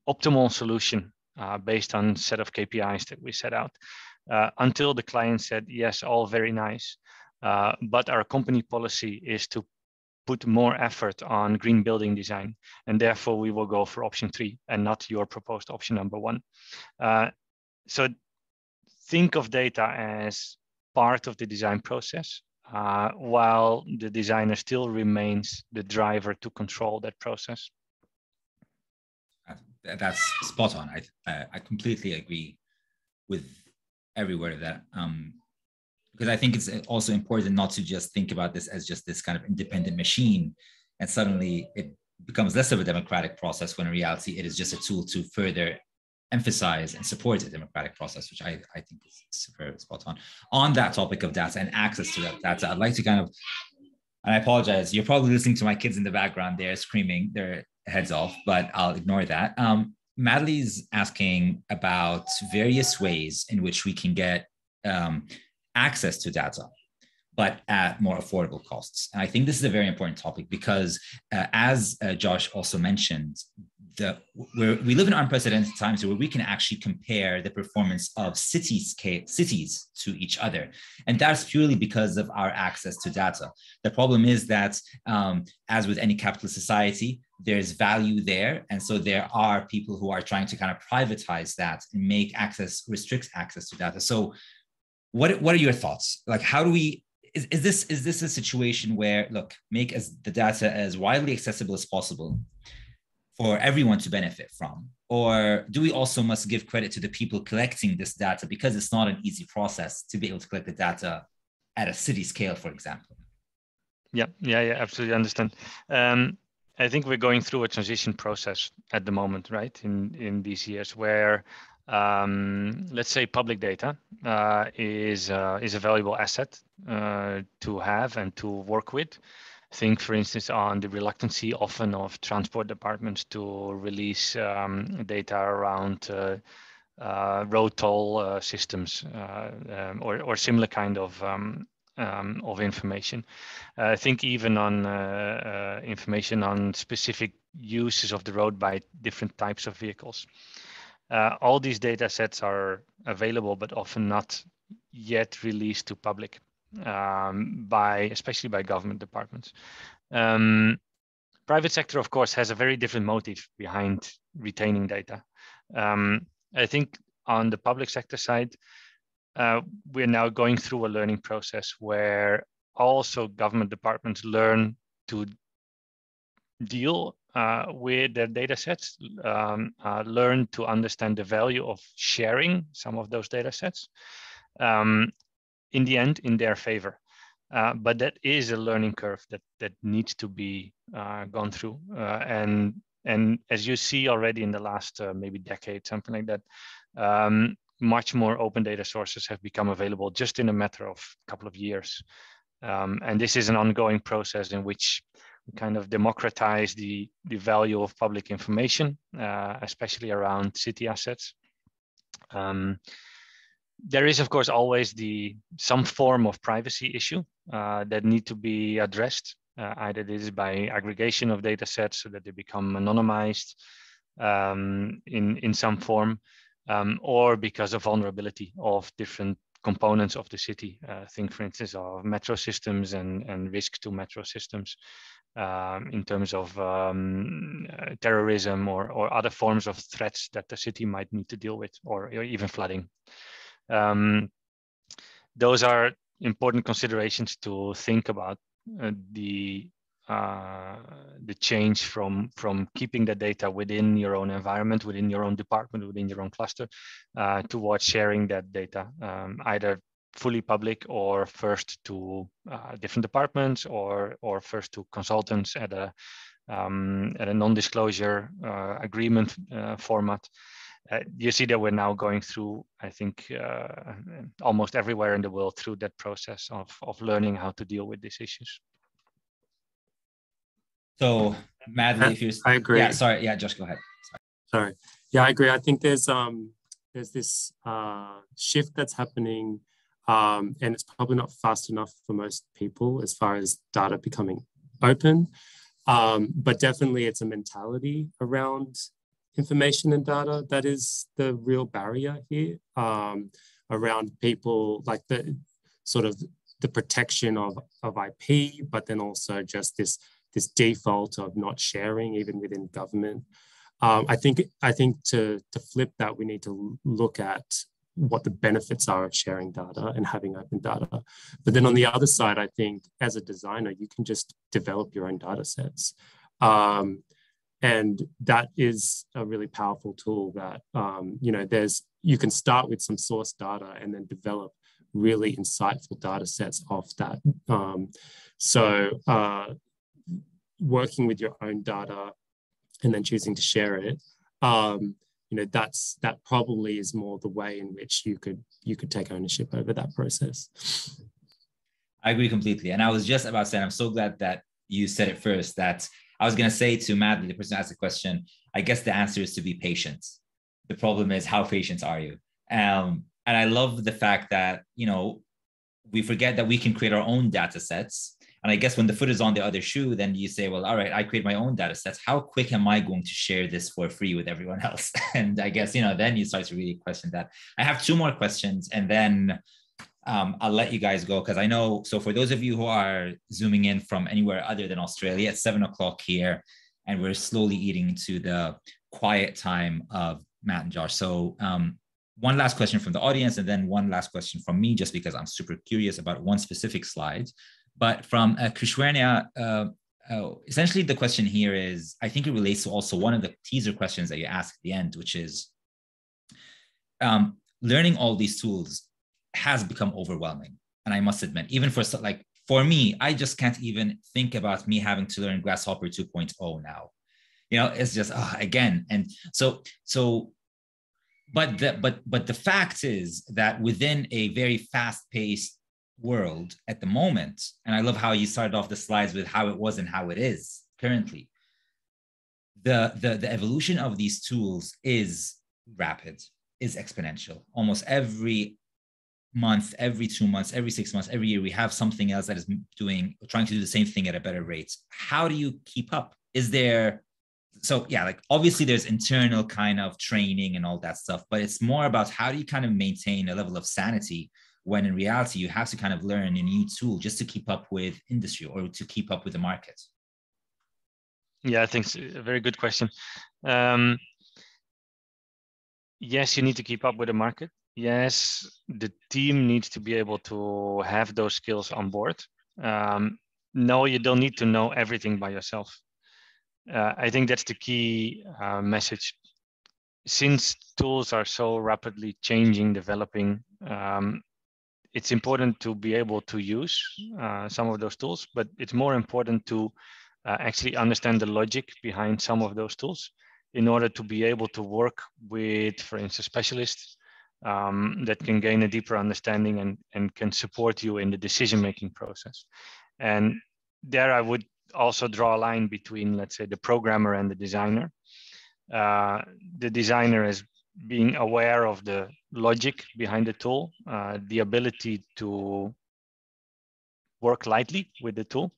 optimal solution uh, based on set of KPIs that we set out uh, until the client said, yes, all very nice. Uh, but our company policy is to put more effort on green building design. And therefore we will go for option three and not your proposed option number one. Uh, so think of data as part of the design process uh, while the designer still remains the driver to control that process. That's spot on. I, uh, I completely agree with every word of that. Um, because I think it's also important not to just think about this as just this kind of independent machine, and suddenly it becomes less of a democratic process when in reality it is just a tool to further emphasize and support a democratic process, which I, I think is super spot on. On that topic of data and access to that data, I'd like to kind of, and I apologize, you're probably listening to my kids in the background, they're screaming their heads off, but I'll ignore that. Um, Madely's asking about various ways in which we can get um, access to data but at more affordable costs. And I think this is a very important topic because, uh, as uh, Josh also mentioned, the, we live in unprecedented times where we can actually compare the performance of cities, cities to each other. And that's purely because of our access to data. The problem is that, um, as with any capitalist society, there's value there. And so there are people who are trying to kind of privatize that and make access, restrict access to data. So what what are your thoughts? Like, how do we? Is, is this is this a situation where look make as the data as widely accessible as possible for everyone to benefit from, or do we also must give credit to the people collecting this data because it's not an easy process to be able to collect the data at a city scale, for example? Yeah, yeah, yeah, absolutely understand. Um, I think we're going through a transition process at the moment, right? In in these years where um, let's say public data uh, is uh, is a valuable asset uh, to have and to work with. Think, for instance, on the reluctancy often of transport departments to release um, data around uh, uh, road toll uh, systems um, or, or similar kind of um, um, of information. I think even on information on specific uses of the road by different types of vehicles. Uh, all these data sets are available, but often not yet released to public um, by, especially by government departments. Um, private sector, of course, has a very different motive behind retaining data. Um, I think on the public sector side, uh, we're now going through a learning process where also government departments learn to deal uh, with their data sets, um, uh, learn to understand the value of sharing some of those data sets, um, in the end, in their favor. Uh, but that is a learning curve that, that needs to be uh, gone through. Uh, and, and as you see already in the last uh, maybe decade, something like that, um, much more open data sources have become available just in a matter of a couple of years. Um, and this is an ongoing process in which we kind of democratize the, the value of public information, uh, especially around city assets. Um, there is, of course, always the some form of privacy issue uh, that need to be addressed. Uh, either this is by aggregation of data sets so that they become anonymized um, in, in some form, um, or because of vulnerability of different components of the city. Uh, think, for instance, of metro systems and, and risk to metro systems um, in terms of um, uh, terrorism or, or other forms of threats that the city might need to deal with, or, or even flooding. Um, those are important considerations to think about uh, the uh, the change from from keeping the data within your own environment, within your own department, within your own cluster, uh, towards sharing that data um, either fully public or first to uh, different departments or or first to consultants at a um, at a non-disclosure uh, agreement uh, format. Uh, you see that we're now going through, I think, uh, almost everywhere in the world through that process of, of learning how to deal with these issues. So, Madly, if you, I agree. Yeah, sorry. Yeah, Josh, go ahead. Sorry. sorry. Yeah, I agree. I think there's um there's this uh, shift that's happening um, and it's probably not fast enough for most people as far as data becoming open. Um, but definitely it's a mentality around information and data that is the real barrier here um, around people like the sort of the protection of, of IP, but then also just this, this default of not sharing even within government. Um, I think I think to, to flip that, we need to look at what the benefits are of sharing data and having open data. But then on the other side, I think as a designer, you can just develop your own data sets. Um, and that is a really powerful tool that, um, you know, there's, you can start with some source data and then develop really insightful data sets off that. Um, so uh, working with your own data and then choosing to share it um, you know that's that probably is more the way in which you could you could take ownership over that process i agree completely and i was just about saying i'm so glad that you said it first that i was going to say to matt the person asked the question i guess the answer is to be patient the problem is how patient are you um, and i love the fact that you know we forget that we can create our own data sets and I guess when the foot is on the other shoe, then you say, well, all right, I create my own data sets. How quick am I going to share this for free with everyone else? [LAUGHS] and I guess, you know, then you start to really question that. I have two more questions and then um, I'll let you guys go because I know. So for those of you who are zooming in from anywhere other than Australia, it's seven o'clock here and we're slowly eating into the quiet time of Matt and Josh. So um, one last question from the audience and then one last question from me, just because I'm super curious about one specific slide. But from uh, uh, uh, essentially the question here is, I think it relates to also one of the teaser questions that you asked at the end, which is um, learning all these tools has become overwhelming. And I must admit, even for like for me, I just can't even think about me having to learn Grasshopper 2.0 now. You know, it's just uh, again, and so so. But the but but the fact is that within a very fast-paced world at the moment, and I love how you started off the slides with how it was and how it is currently. The, the, the evolution of these tools is rapid, is exponential. Almost every month, every two months, every six months, every year, we have something else that is doing, trying to do the same thing at a better rate. How do you keep up? Is there, so yeah, like obviously there's internal kind of training and all that stuff, but it's more about how do you kind of maintain a level of sanity when in reality you have to kind of learn a new tool just to keep up with industry or to keep up with the market yeah i think it's a very good question um, yes you need to keep up with the market. Yes the team needs to be able to have those skills on board. Um, no you don't need to know everything by yourself. Uh, i think that's the key uh, message. Since tools are so rapidly changing developing um, it's important to be able to use uh, some of those tools, but it's more important to uh, actually understand the logic behind some of those tools in order to be able to work with, for instance, specialists um, that can gain a deeper understanding and, and can support you in the decision-making process. And there I would also draw a line between, let's say, the programmer and the designer. Uh, the designer is being aware of the logic behind the tool, uh, the ability to work lightly with the tool.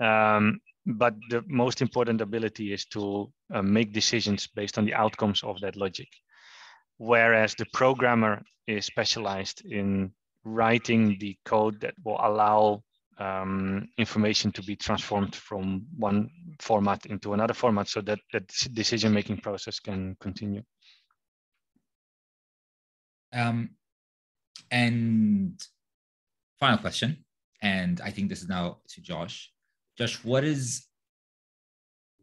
Um, but the most important ability is to uh, make decisions based on the outcomes of that logic. whereas the programmer is specialized in writing the code that will allow um, information to be transformed from one format into another format so that that decision making process can continue. Um, and final question, and I think this is now to Josh. Josh, what is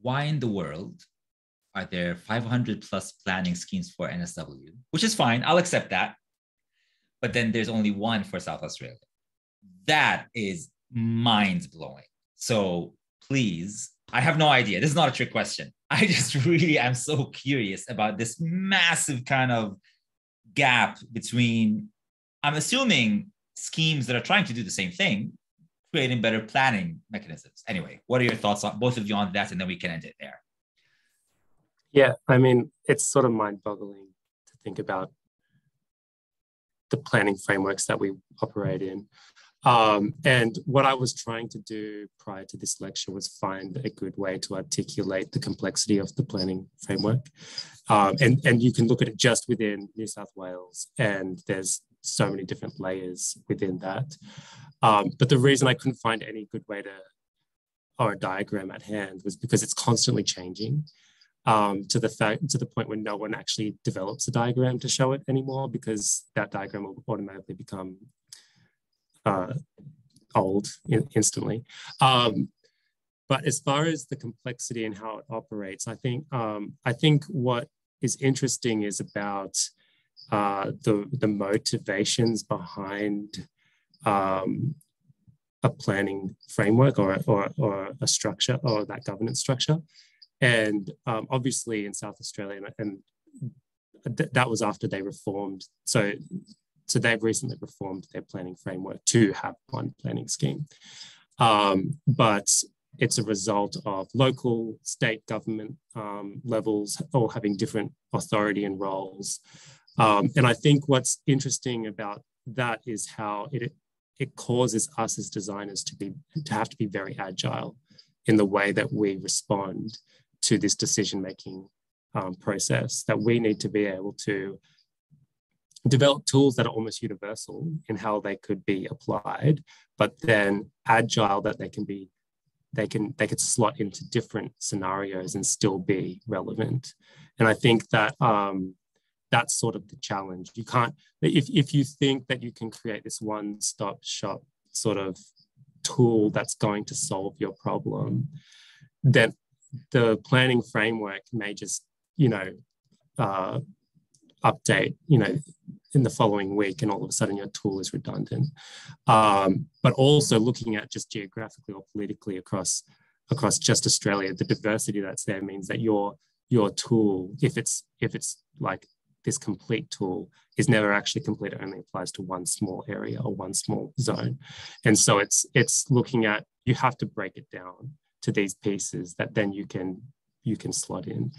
why in the world are there 500 plus planning schemes for NSW? Which is fine, I'll accept that. But then there's only one for South Australia. That is mind blowing. So please, I have no idea. This is not a trick question. [LAUGHS] I just really am so curious about this massive kind of gap between, I'm assuming, schemes that are trying to do the same thing, creating better planning mechanisms. Anyway, what are your thoughts on both of you on that? And then we can end it there. Yeah, I mean, it's sort of mind boggling to think about the planning frameworks that we operate in. Um, and what I was trying to do prior to this lecture was find a good way to articulate the complexity of the planning framework. Um, and, and you can look at it just within New South Wales, and there's so many different layers within that. Um, but the reason I couldn't find any good way to, or a diagram at hand, was because it's constantly changing. Um, to the fact to the point where no one actually develops a diagram to show it anymore because that diagram will automatically become uh, old in, instantly. Um, but as far as the complexity and how it operates, I think um, I think what is interesting is about uh, the the motivations behind um, a planning framework or, or, or a structure or that governance structure. And um, obviously in South Australia, and th- that was after they reformed. So so they've recently reformed their planning framework to have one planning scheme. Um, but it's a result of local, state government um, levels all having different authority and roles. Um, and I think what's interesting about that is how it, it causes us as designers to be to have to be very agile in the way that we respond to this decision making um, process. That we need to be able to develop tools that are almost universal in how they could be applied, but then agile that they can be, they can they could slot into different scenarios and still be relevant. And I think that um, that's sort of the challenge. You can't if if you think that you can create this one-stop shop sort of tool that's going to solve your problem, then the planning framework may just you know uh, update you know in the following week and all of a sudden your tool is redundant. Um, but also looking at just geographically or politically across across just Australia, the diversity that's there means that your your tool, if it's if it's like this complete tool, is never actually complete. It only applies to one small area or one small zone. And so it's it's looking at you have to break it down to these pieces that then you can you can slot in.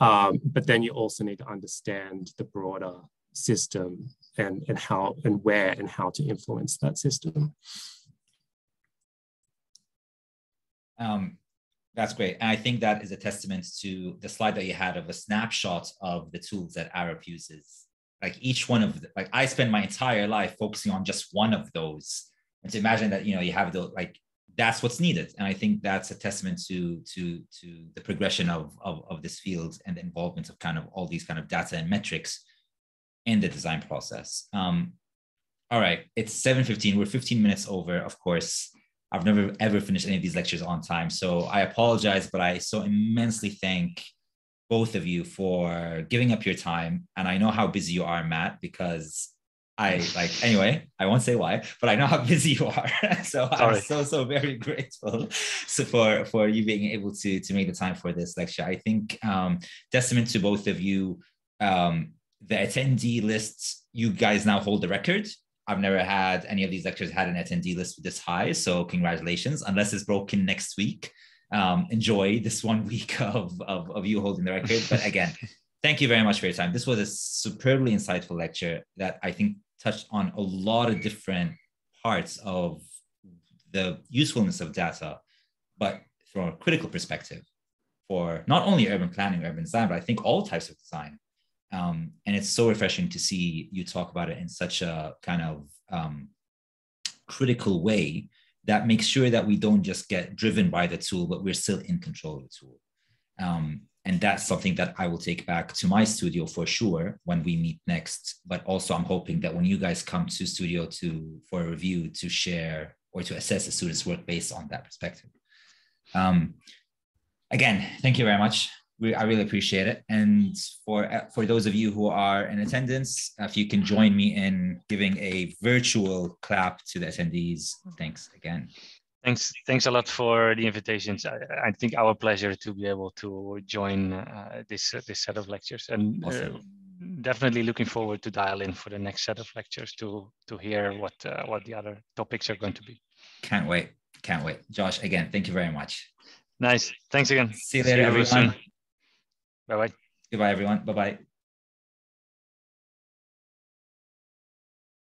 Um, but then you also need to understand the broader system and, and how and where and how to influence that system. Um, that's great. And I think that is a testament to the slide that you had of a snapshot of the tools that Arup uses. Like each one of the, like I spend my entire life focusing on just one of those. And to imagine that, you know, you have the like that's what's needed. And I think that's a testament to to to the progression of, of, of this field and the involvement of kind of all these kind of data and metrics in the design process. Um, all right, it's 7.15. We're 15 minutes over, of course. I've never ever finished any of these lectures on time. So I apologize, but I so immensely thank both of you for giving up your time. And I know how busy you are, Matt, because I like anyway, I won't say why, but I know how [LAUGHS] busy you are. [LAUGHS] so Sorry. I'm so so very [LAUGHS] grateful so for for you being able to to make the time for this lecture. I think um testament to both of you um the attendee lists, you guys now hold the record. I've never had any of these lectures had an attendee list this high. So congratulations, unless it's broken next week. Um, enjoy this one week of, of, of you holding the record. But again, thank you very much for your time. This was a superbly insightful lecture that I think touched on a lot of different parts of the usefulness of data, but from a critical perspective for not only urban planning, urban design, but I think all types of design Um, and it's so refreshing to see you talk about it in such a kind of um, critical way that makes sure that we don't just get driven by the tool, but we're still in control of the tool. Um, and that's something that I will take back to my studio for sure when we meet next. But also, I'm hoping that when you guys come to studio to for a review to share or to assess a students' work based on that perspective. Um, again, thank you very much. We, I really appreciate it. And for for those of you who are in attendance, if you can join me in giving a virtual clap to the attendees, thanks again. Thanks, thanks a lot for the invitations. I, I think our pleasure to be able to join uh, this uh, this set of lectures, and uh, awesome. definitely looking forward to dial in for the next set of lectures to to hear what uh, what the other topics are going to be. Can't wait, can't wait. Josh, again, thank you very much. Nice. Thanks again. See you later, See you everyone. Bye bye. Goodbye, everyone. Bye bye.